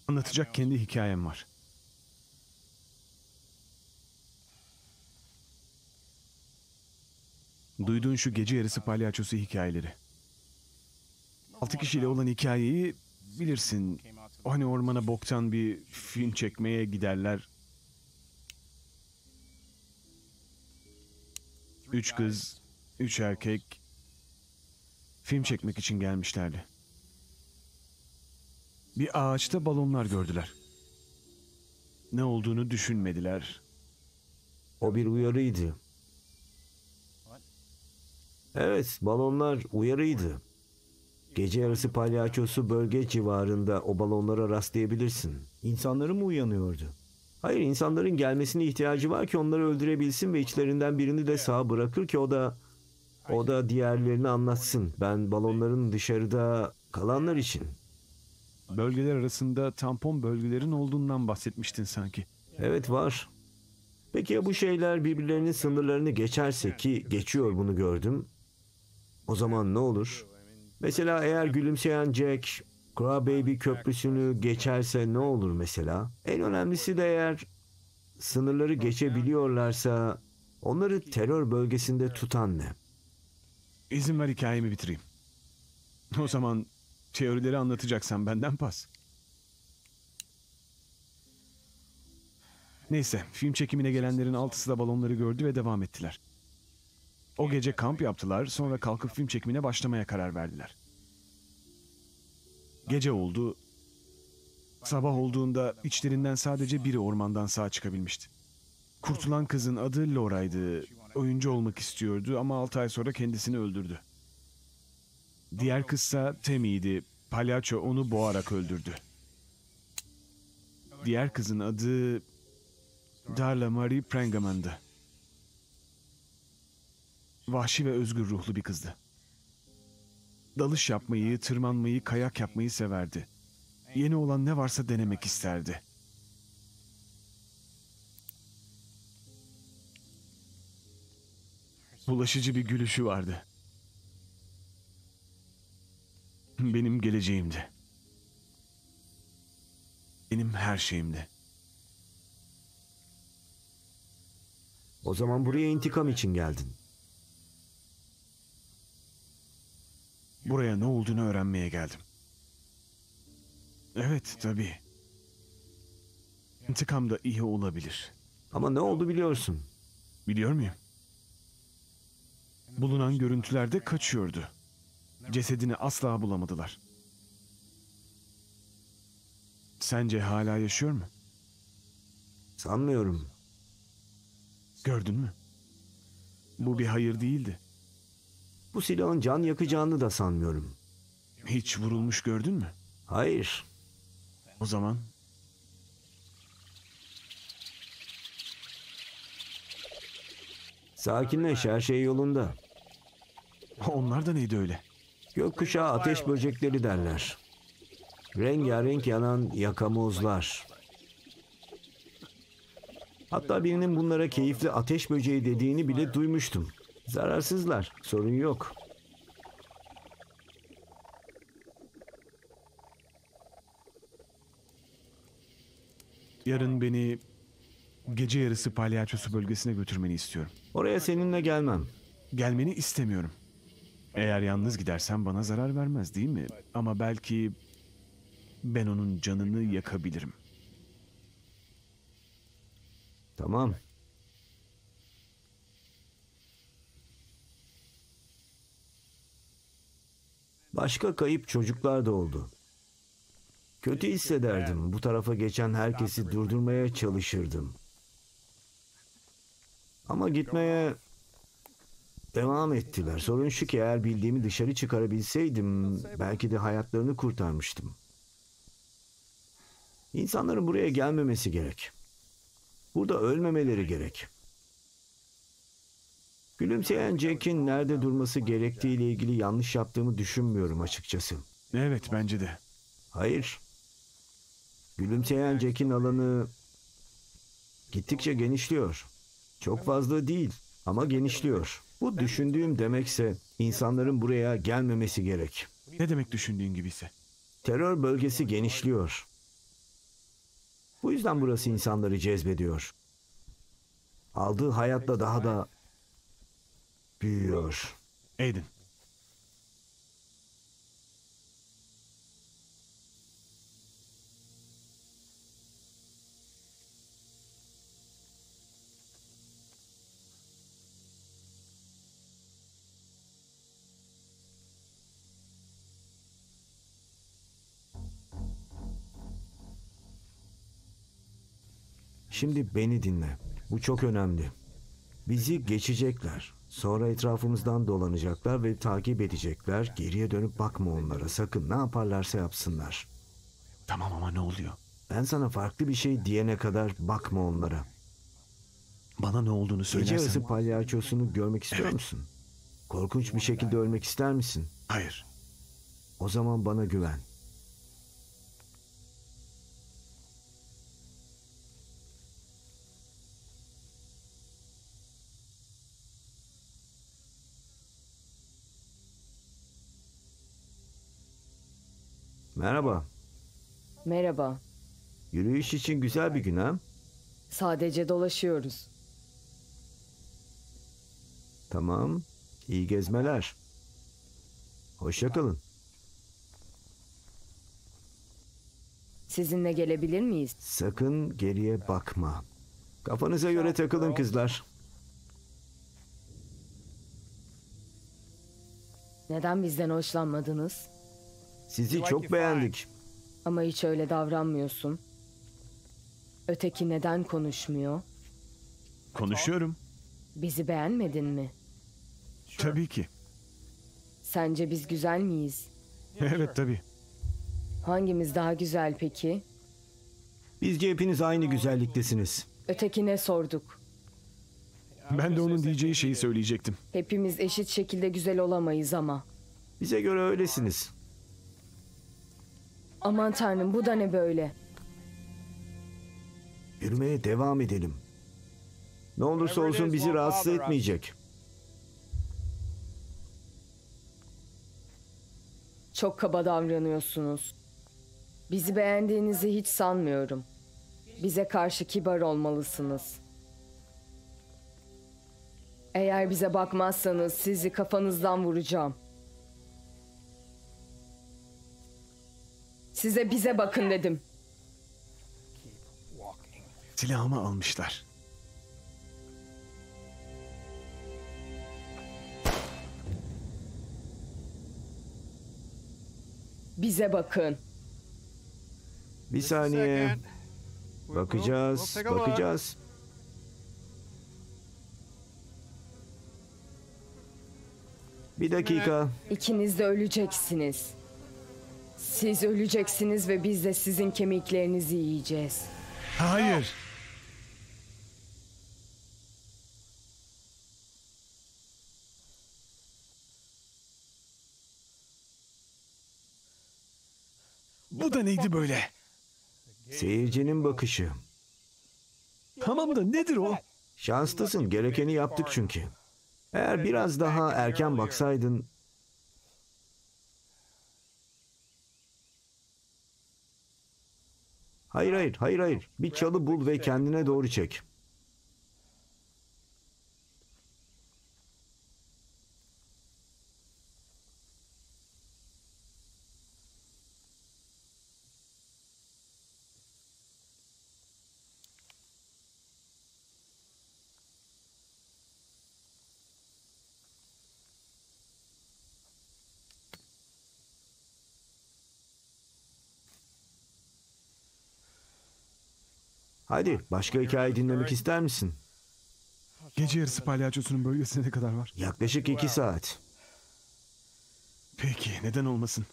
anlatacak kendi hikayem var. Duyduğun şu gece yarısı palyaçosu hikayeleri. Altı kişiyle olan hikayeyi bilirsin. Hani ormana boktan bir film çekmeye giderler. Üç kız, üç erkek film çekmek için gelmişlerdi. Bir ağaçta balonlar gördüler. Ne olduğunu düşünmediler. O bir uyarıydı. Evet, balonlar uyarıydı. Gece yarısı palyaçosu bölge civarında o balonlara rastlayabilirsin. İnsanları mı uyanıyordu? Hayır, insanların gelmesine ihtiyacı var ki onları öldürebilsin ve içlerinden birini de sağ bırakır ki o da o da diğerlerini anlatsın. Ben balonların dışarıda kalanlar için. Bölgeler arasında tampon bölgelerin olduğundan bahsetmiştin sanki. Evet var. Peki ya bu şeyler birbirlerinin sınırlarını geçerse ki geçiyor bunu gördüm. O zaman ne olur? Mesela eğer gülümseyen Jack Crybaby köprüsünü geçerse ne olur mesela? En önemlisi de eğer sınırları geçebiliyorlarsa onları terör bölgesinde tutan ne? İzin ver hikayemi bitireyim. O zaman teorileri anlatacaksan benden pas. Neyse, film çekimine gelenlerin altısı da balonları gördü ve devam ettiler. O gece kamp yaptılar, sonra kalkıp film çekimine başlamaya karar verdiler. Gece oldu. Sabah olduğunda içlerinden sadece biri ormandan sağ çıkabilmişti. Kurtulan kızın adı Laura'ydı. oyuncu olmak istiyordu ama 6 ay sonra kendisini öldürdü. Diğer kızsa Temi'ydi. Palyaço onu boğarak öldürdü. Diğer kızın adı Darla Marie Prengaman'dı. Vahşi ve özgür ruhlu bir kızdı. Dalış yapmayı, tırmanmayı, kayak yapmayı severdi. Yeni olan ne varsa denemek isterdi. Bulaşıcı bir gülüşü vardı. Benim geleceğimdi. Benim her şeyimdi. O zaman buraya intikam için geldin. Buraya ne olduğunu öğrenmeye geldim. Evet, tabii. İntikam da iyi olabilir. Ama ne oldu biliyorsun. Biliyor muyum? Bulunan görüntülerde kaçıyordu. Cesedini asla bulamadılar. Sence hala yaşıyor mu? Sanmıyorum. Gördün mü? Bu bir hayır değildi. Bu silahın can yakacağını da sanmıyorum. Hiç vurulmuş gördün mü? Hayır. O zaman Sakinleş her şey yolunda. onlar da neydi öyle? Gökkuşağı ateş böcekleri derler. Rengarenk yanan yakamozlar. Hatta birinin bunlara keyifli ateş böceği dediğini bile duymuştum. Zararsızlar, sorun yok. Yarın beni gece yarısı palyaçosu bölgesine götürmeni istiyorum. Oraya seninle gelmem. Gelmeni istemiyorum. Eğer yalnız gidersen bana zarar vermez değil mi? Ama belki ben onun canını yakabilirim. Tamam. Başka kayıp çocuklar da oldu. Kötü hissederdim. Bu tarafa geçen herkesi durdurmaya çalışırdım. Ama gitmeye devam ettiler. Sorun şu ki eğer bildiğimi dışarı çıkarabilseydim belki de hayatlarını kurtarmıştım. İnsanların buraya gelmemesi gerek. Burada ölmemeleri gerek. Gülümseyen Jack'in nerede durması gerektiğiyle ilgili yanlış yaptığımı düşünmüyorum açıkçası. Evet bence de. Hayır. Gülümseyen Jack'in alanı gittikçe genişliyor. Çok fazla değil ama genişliyor. Bu düşündüğüm demekse insanların buraya gelmemesi gerek. Ne demek düşündüğün gibiyse. Terör bölgesi genişliyor. Bu yüzden burası insanları cezbediyor. Aldığı hayatla daha da büyüyor. Aiden. Şimdi beni dinle. Bu çok önemli. Bizi geçecekler. Sonra etrafımızdan dolanacaklar ve takip edecekler. Geriye dönüp bakma onlara. Sakın ne yaparlarsa yapsınlar. Tamam ama ne oluyor? Ben sana farklı bir şey diyene kadar bakma onlara. Bana ne olduğunu Gece söylersen... yarısı palyaçosunu görmek istiyor Evet. musun? Korkunç bir şekilde ölmek ister misin? Hayır. O zaman bana güven. Merhaba. Merhaba. Yürüyüş için güzel bir gün ha? Sadece dolaşıyoruz. Tamam. İyi gezmeler. Hoşça kalın. Sizinle gelebilir miyiz? Sakın geriye bakma. Kafanıza göre takılın kızlar. Neden bizden hoşlanmadınız? Sizi çok beğendik. Ama hiç öyle davranmıyorsun. Öteki neden konuşmuyor? Konuşuyorum. Bizi beğenmedin mi? Tabii ki. Sence biz güzel miyiz? Evet tabii. Hangimiz daha güzel peki? Bizce hepiniz aynı güzelliktesiniz. Ötekine sorduk. Ben de onun diyeceği şeyi söyleyecektim. Hepimiz eşit şekilde güzel olamayız ama. Bize göre öylesiniz. Aman tanrım bu da ne böyle? Yürümeye devam edelim. Ne olursa olsun bizi rahatsız etmeyecek. Çok kaba davranıyorsunuz. Bizi beğendiğinizi hiç sanmıyorum. Bize karşı kibar olmalısınız. Eğer bize bakmazsanız sizi kafanızdan vuracağım. Size bize bakın dedim. Silahımı almışlar. Bize bakın. Bir saniye. Bakacağız, bakacağız. Bir dakika. İkiniz de öleceksiniz. Siz öleceksiniz ve biz de sizin kemiklerinizi yiyeceğiz. Hayır. Bu da neydi böyle? Seyircinin bakışı. Tamam da nedir o? Şanslısın, gerekeni yaptık çünkü. Eğer biraz daha erken baksaydın... Hayır hayır, hayır hayır. Bir çalı bul ve kendine doğru çek. Hadi, başka hikaye dinlemek ister misin? Gece yarısı palyaçosunun bölgesine ne kadar var? Yaklaşık iki saat. Peki, neden olmasın?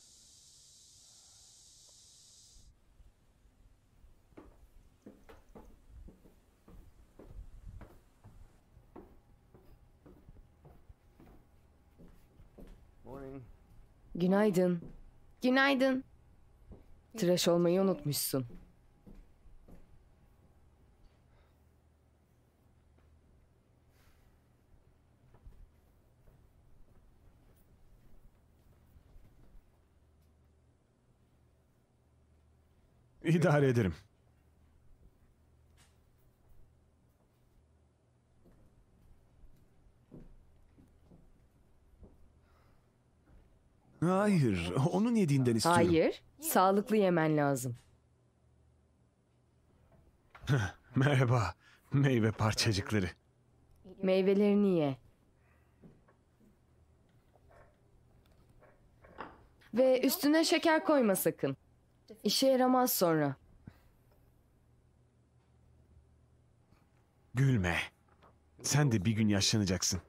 Günaydın. Günaydın. Tıraş olmayı unutmuşsun. İdare ederim. Hayır, onun yediğinden istiyorum. Hayır, sağlıklı yemen lazım. Merhaba, meyve parçacıkları. Meyvelerini ye. Ve üstüne şeker koyma sakın. İşe yaramaz sonra. Gülme. Sen de bir gün yaşlanacaksın.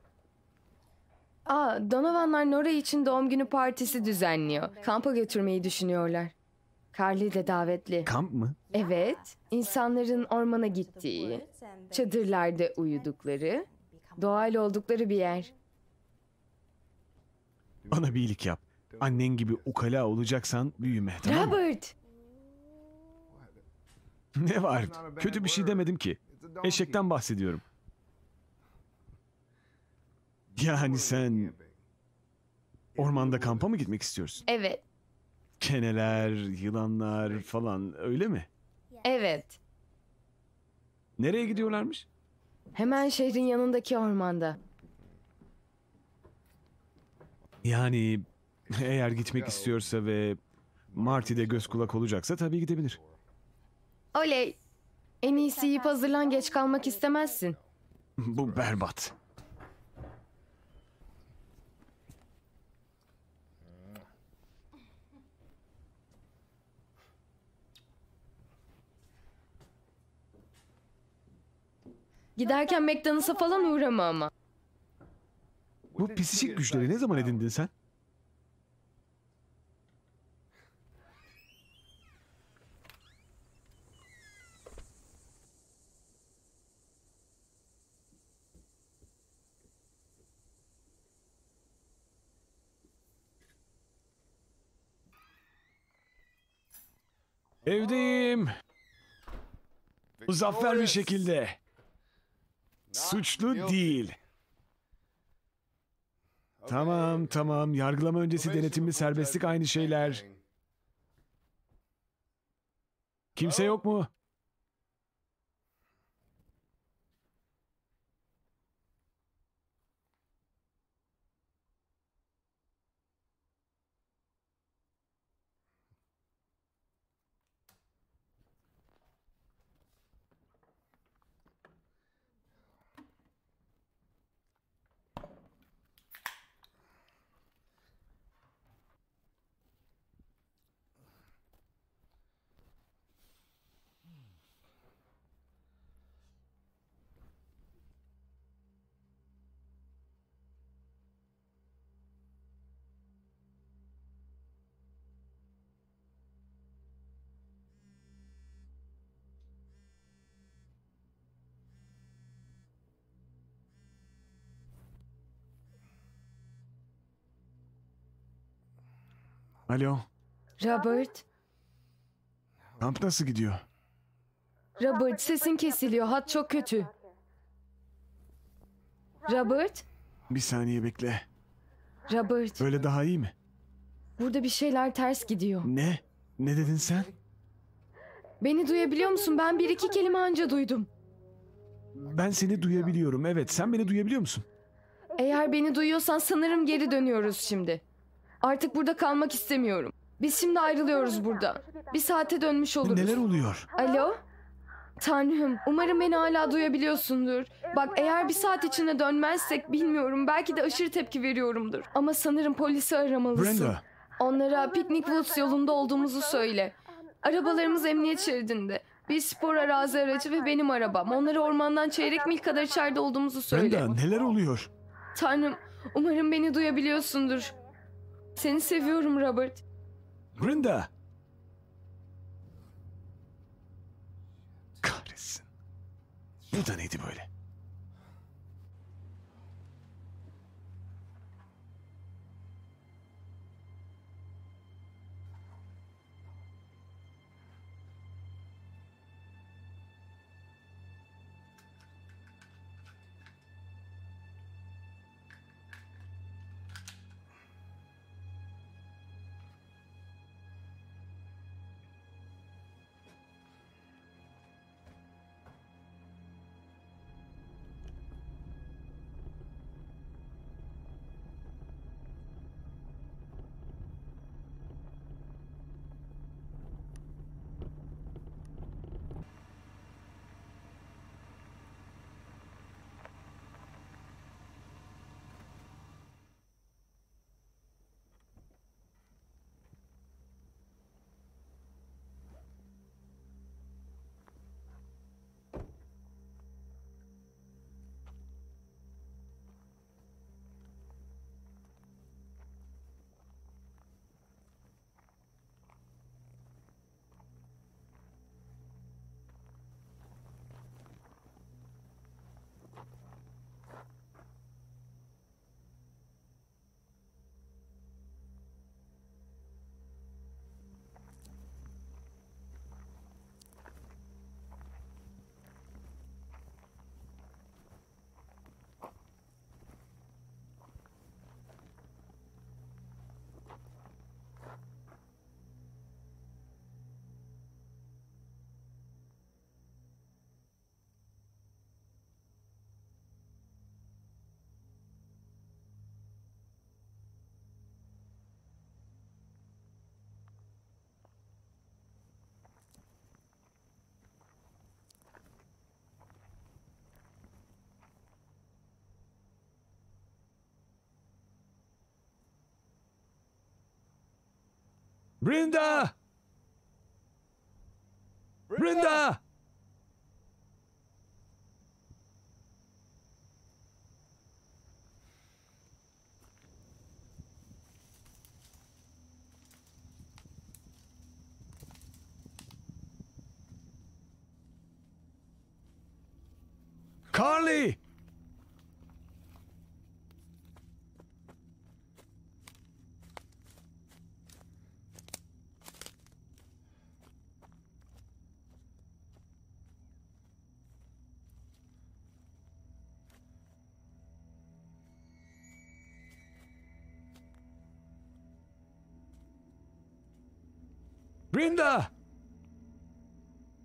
Aa, Donovanlar Nora için doğum günü partisi düzenliyor. Kampa götürmeyi düşünüyorlar. Carly de davetli. Kamp mı? Evet, insanların ormana gittiği, çadırlarda uyudukları, doğal oldukları bir yer. Bana bir iyilik yap. Annen gibi ukala olacaksan büyüme, tamam mı? Robert! Ne var? Kötü bir şey demedim ki. Eşekten bahsediyorum. Yani sen ormanda kampa mı gitmek istiyorsun? Evet, Keneler, yılanlar falan öyle mi? evet. Nereye gidiyorlarmış? Hemen şehrin yanındaki ormanda. Yani eğer gitmek istiyorsa ve Marty de göz kulak olacaksa tabii gidebilir. Oley! En iyisi yiyip hazırlan geç kalmak istemezsin. Bu berbat. Giderken McDonald's'a falan uğrama ama. Bu psişik güçleri ne zaman edindin sen? Evdeyim. Muzaffer bir şekilde. Suçlu değil. Tamam tamam. Yargılama öncesi denetimli serbestlik aynı şeyler. Kimse yok mu? Alo. Robert, Kamp nasıl gidiyor? Robert sesin kesiliyor. Hat çok kötü. Robert, Bir saniye bekle. Robert. Böyle daha iyi mi? Burada bir şeyler ters gidiyor. Ne? Ne dedin sen? Beni duyabiliyor musun? Ben bir iki kelime anca duydum. Ben seni duyabiliyorum. Evet, sen beni duyabiliyor musun? Eğer beni duyuyorsan sanırım geri dönüyoruz şimdi. Artık burada kalmak istemiyorum. Biz şimdi ayrılıyoruz burada. Bir saate dönmüş oluruz. Neler oluyor? Alo? Tanrım, umarım beni hala duyabiliyorsundur. Bak eğer bir saat içinde dönmezsek bilmiyorum belki de aşırı tepki veriyorumdur. Ama sanırım polisi aramalısın. Brenda, Onlara Picnic Woods yolunda olduğumuzu söyle. Arabalarımız emniyet şeridinde. Bir spor arazi aracı ve benim arabam. Onlara ormandan çeyrek mil kadar içeride olduğumuzu söyle. Brenda neler oluyor? Tanrım, umarım beni duyabiliyorsundur. Seni seviyorum Robert. Brenda! Kahretsin. Bu da neydi böyle? Brenda! Brenda!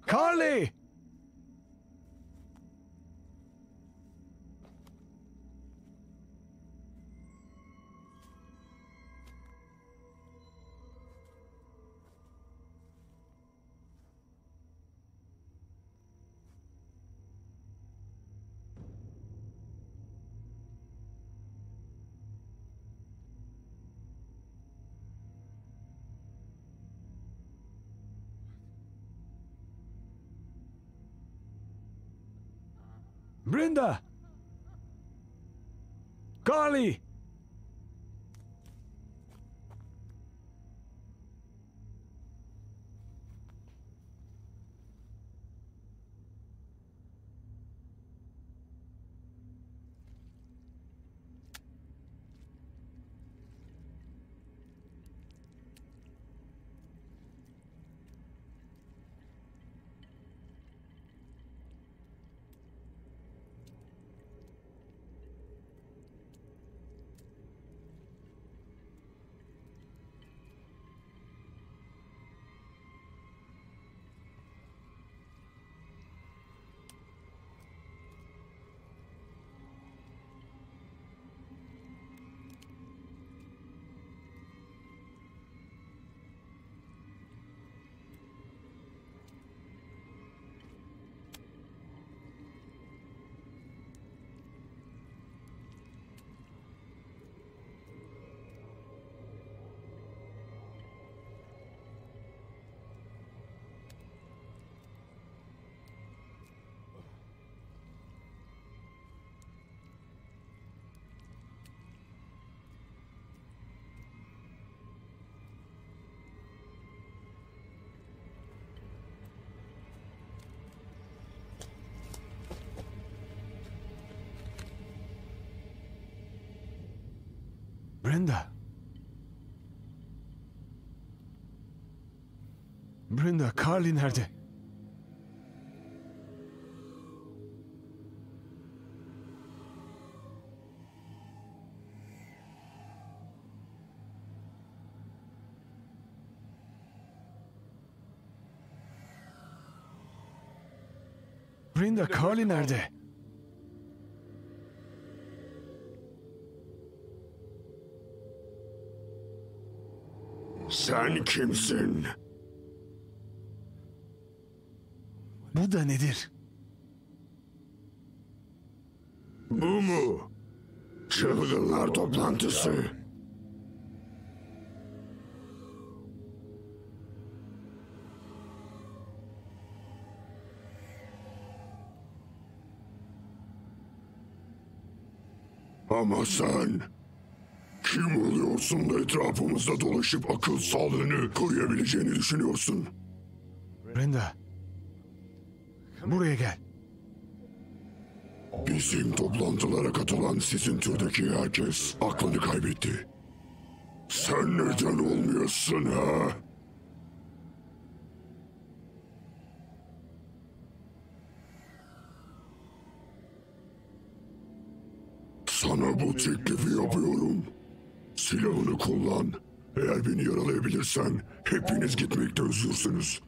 Carly! Brenda! Carly! Brenda. Brenda, Carly nerede? Brenda, Carly nerede? Sen kimsin? Bu da nedir? Bu mu? Çılgınlar toplantısı. Ama sen kim oluyorsun da etrafımızda dolaşıp akıl sağlığını koruyabileceğini düşünüyorsun? Brenda. Buraya gel. Bizim toplantılara katılan sizin türdeki herkes aklını kaybetti. Sen neden olmuyorsun ha? Sana bu teklifi yapıyorum. Silahını kullan. Eğer beni yaralayabilirsen hepiniz gitmekte özgürsünüz.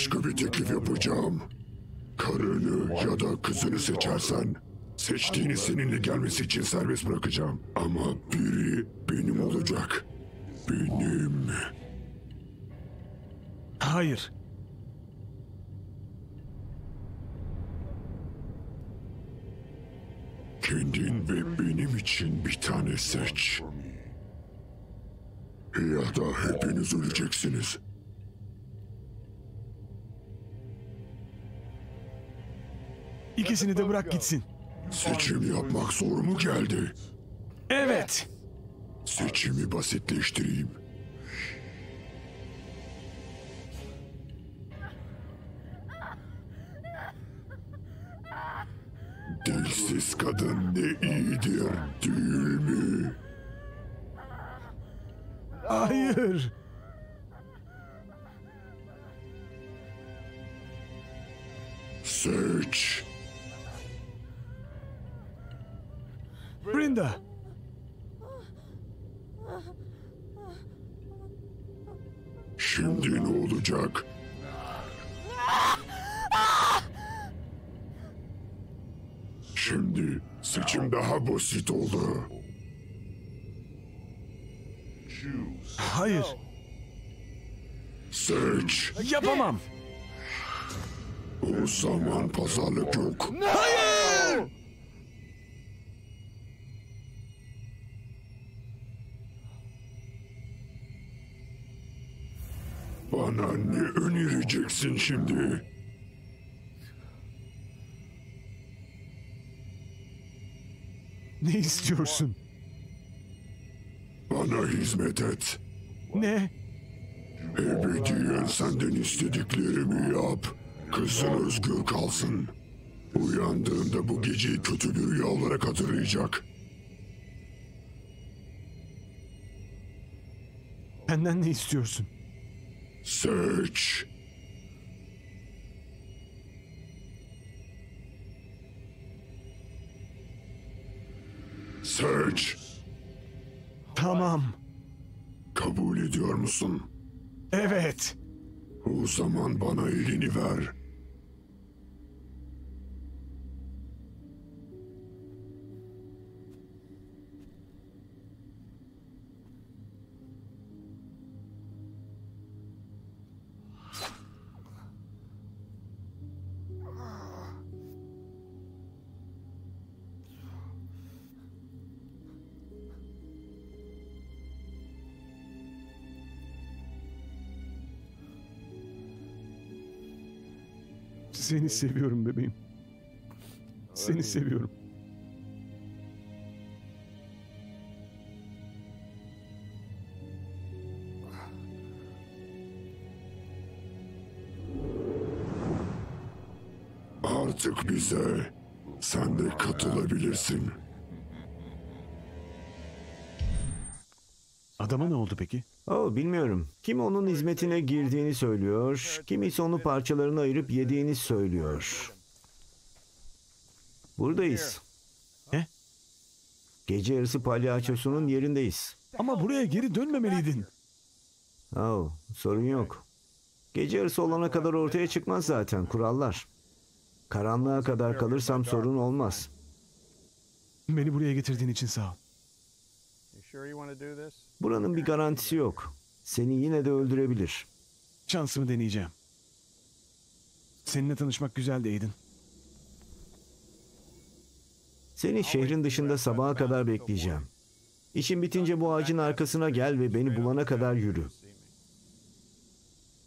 Başka bir teklif yapacağım. Karını ya da kızını seçersen seçtiğini seninle gelmesi için serbest bırakacağım. Ama biri benim olacak. Benim. Hayır. Kendin ve benim için bir tane seç. Ya da hepiniz öleceksiniz. İkisini de bırak gitsin. Seçim yapmak zor mu geldi? Evet. Seçimi basitleştireyim. Dilsiz kadın ne iyidir değil mi? Hayır. Seç. Brenda. Şimdi ne olacak? Şimdi seçim daha basit oldu. Hayır. Seç. Yapamam. O zaman pazarlık yok. Hayır. Önereceksin şimdi? Ne istiyorsun? Bana hizmet et. Ne? Ebediyen senden istediklerimi yap. Kızın özgür kalsın. Uyandığında bu geceyi kötü bir rüya olarak hatırlayacak. Benden ne istiyorsun? Seç. Seç. Tamam. Kabul ediyor musun? Evet. O zaman bana elini ver. Seni seviyorum bebeğim. Seni seviyorum. Artık bize sen de katılabilirsin. Adama ne oldu peki? Oh bilmiyorum. Kim onun hizmetine girdiğini söylüyor, kimisi onu parçalarına ayırıp yediğini söylüyor. Buradayız. Ne? Gece yarısı palyaçosunun yerindeyiz. Ama buraya geri dönmemeliydin. Oh, sorun yok. Gece yarısı olana kadar ortaya çıkmaz zaten kurallar. Karanlığa kadar kalırsam sorun olmaz. Beni buraya getirdiğin için sağ ol. You sure you want to do this? Buranın bir garantisi yok. Seni yine de öldürebilir. Şansımı deneyeceğim. Seninle tanışmak güzeldi Aiden. Seni şehrin dışında sabaha kadar bekleyeceğim. İşin bitince bu ağacın arkasına gel ve beni bulana kadar yürü.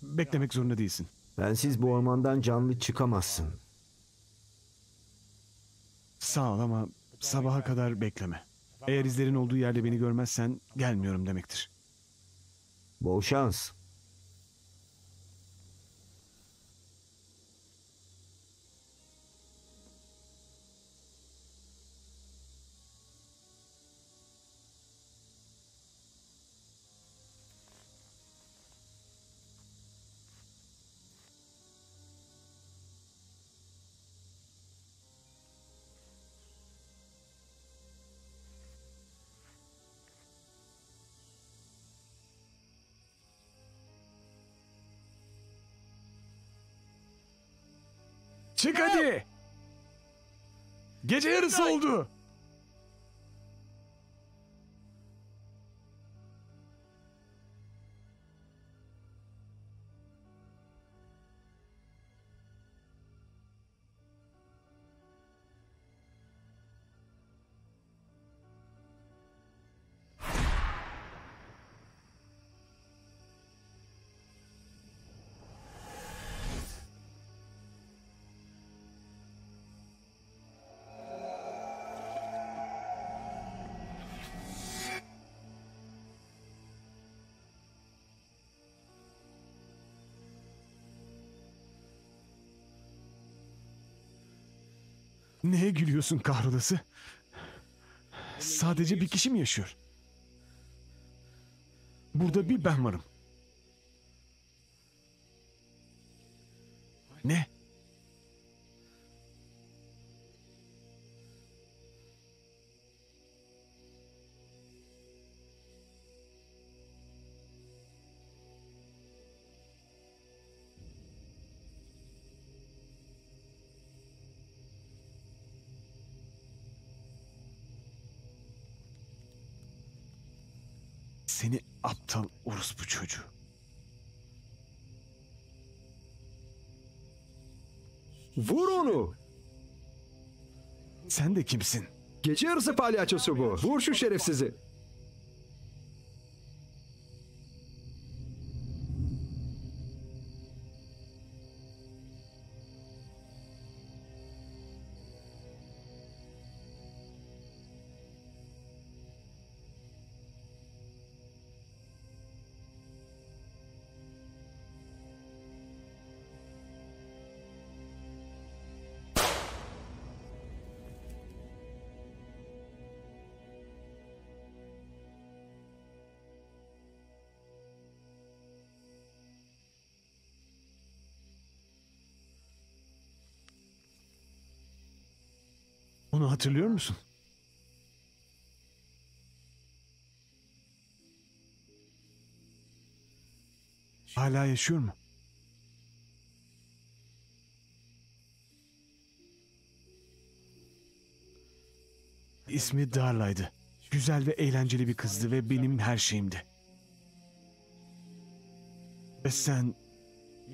Beklemek zorunda değilsin. Bensiz bu ormandan canlı çıkamazsın. Sağ ol ama sabaha kadar bekleme. Eğer izlerin olduğu yerde beni görmezsen gelmiyorum demektir. Bol şans. Hadi! Gece yarısı oldu. Neye gülüyorsun kahrolası? Sadece bir kişi mi yaşıyor? Burada bir ben varım. Ne? Aptal orospu çocuğu. Vur onu. Sen de kimsin? Gece yarısı palyaçosu bu. Vur şu şerefsizi. Onu hatırlıyor musun? Hala yaşıyor mu? İsmi Darla'ydı. Güzel ve eğlenceli bir kızdı ve benim her şeyimdi. Ve sen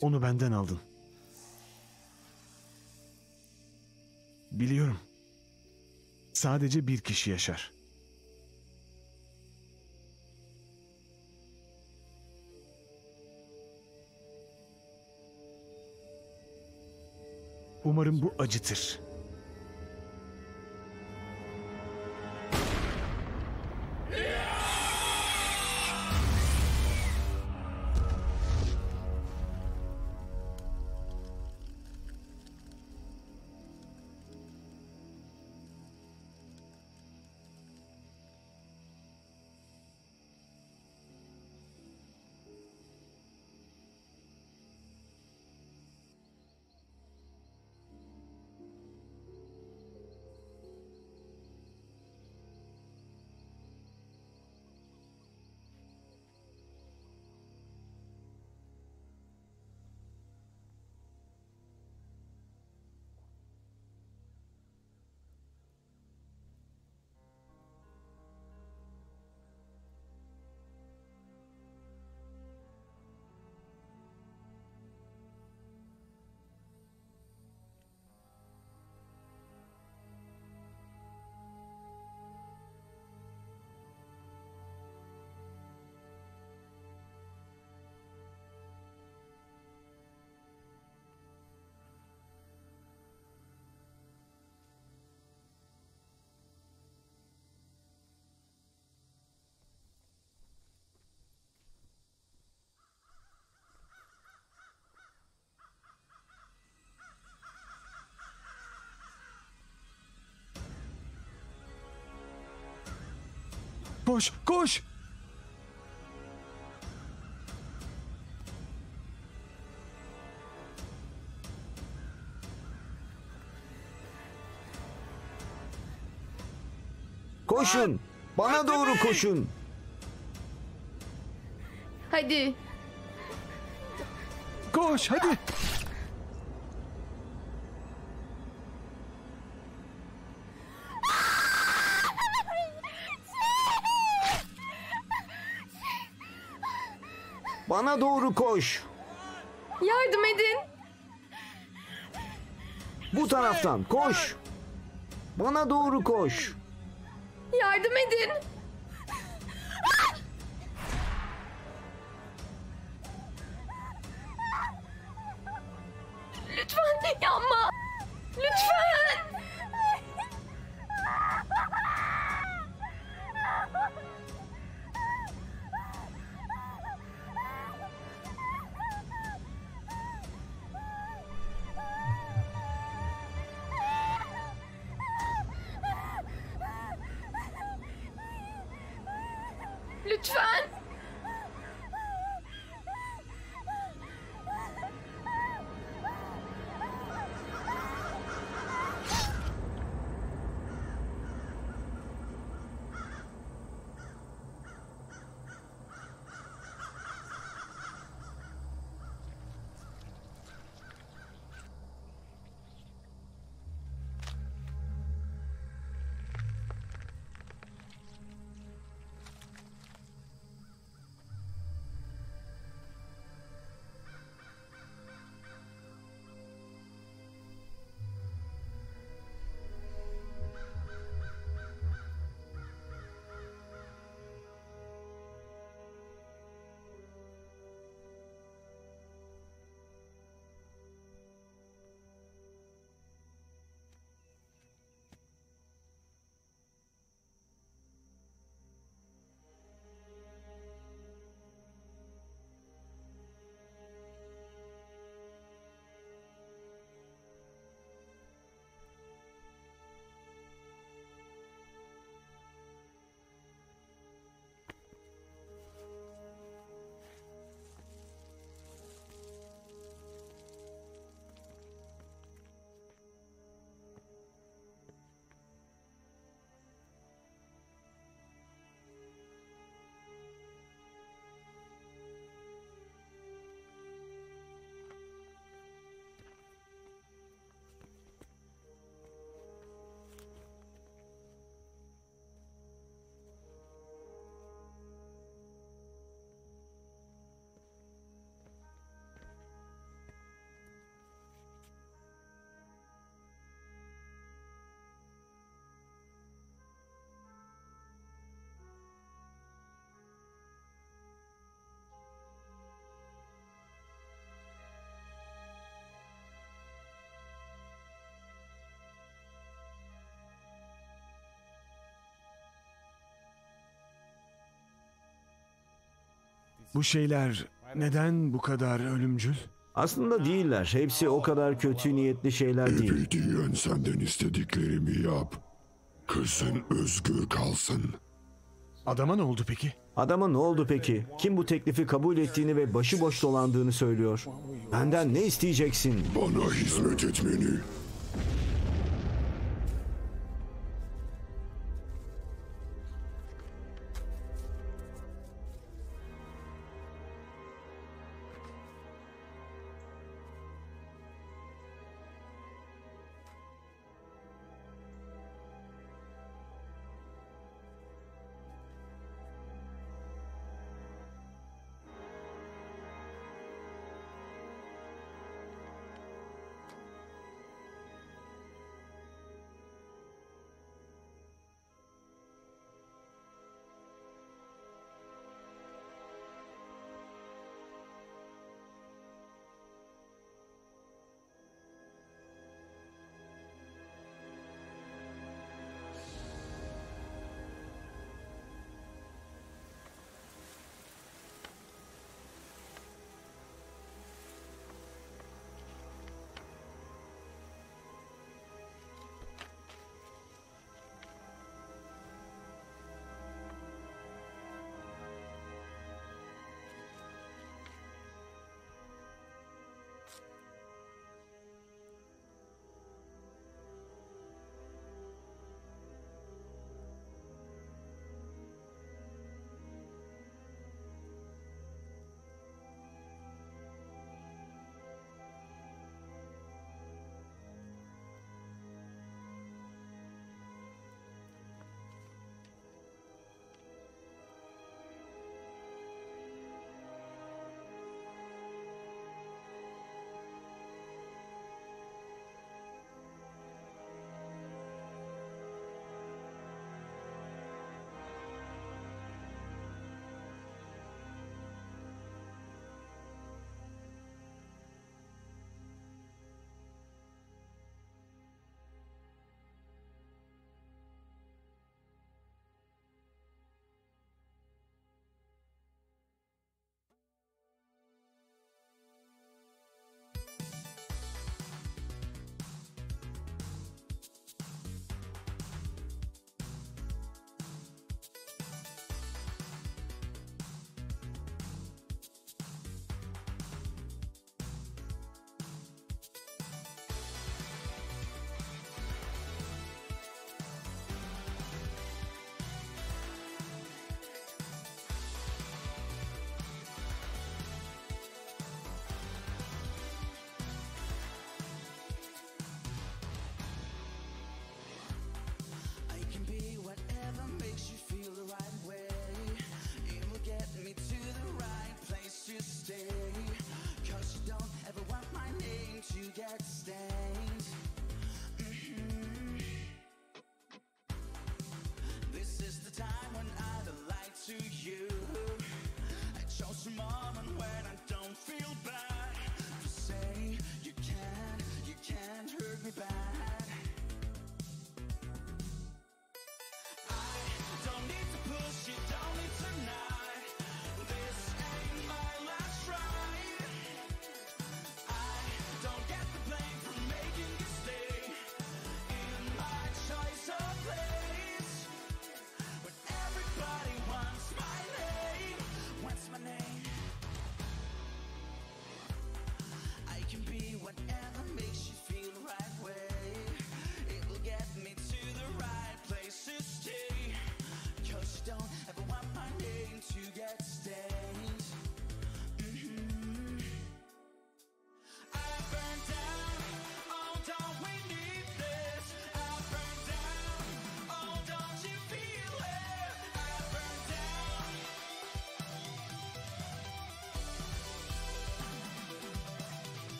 onu benden aldın. Biliyorum. Sadece bir kişi yaşar. Umarım bu acıtır. Koş, koş! Koşun. Bana doğru koşun. Hadi. Koş, hadi! Bana doğru koş. Yardım edin. Bu taraftan koş. Bana doğru koş. Yardım edin. Bu şeyler neden bu kadar ölümcül? Aslında değiller. Hepsi o kadar kötü niyetli şeyler değil. Ebediyen senden istediklerimi yap. Kızın özgür kalsın. Adama ne oldu peki? Adama ne oldu peki? Kim bu teklifi kabul ettiğini ve başıboş dolandığını söylüyor? Benden ne isteyeceksin? Bana hizmet etmeni.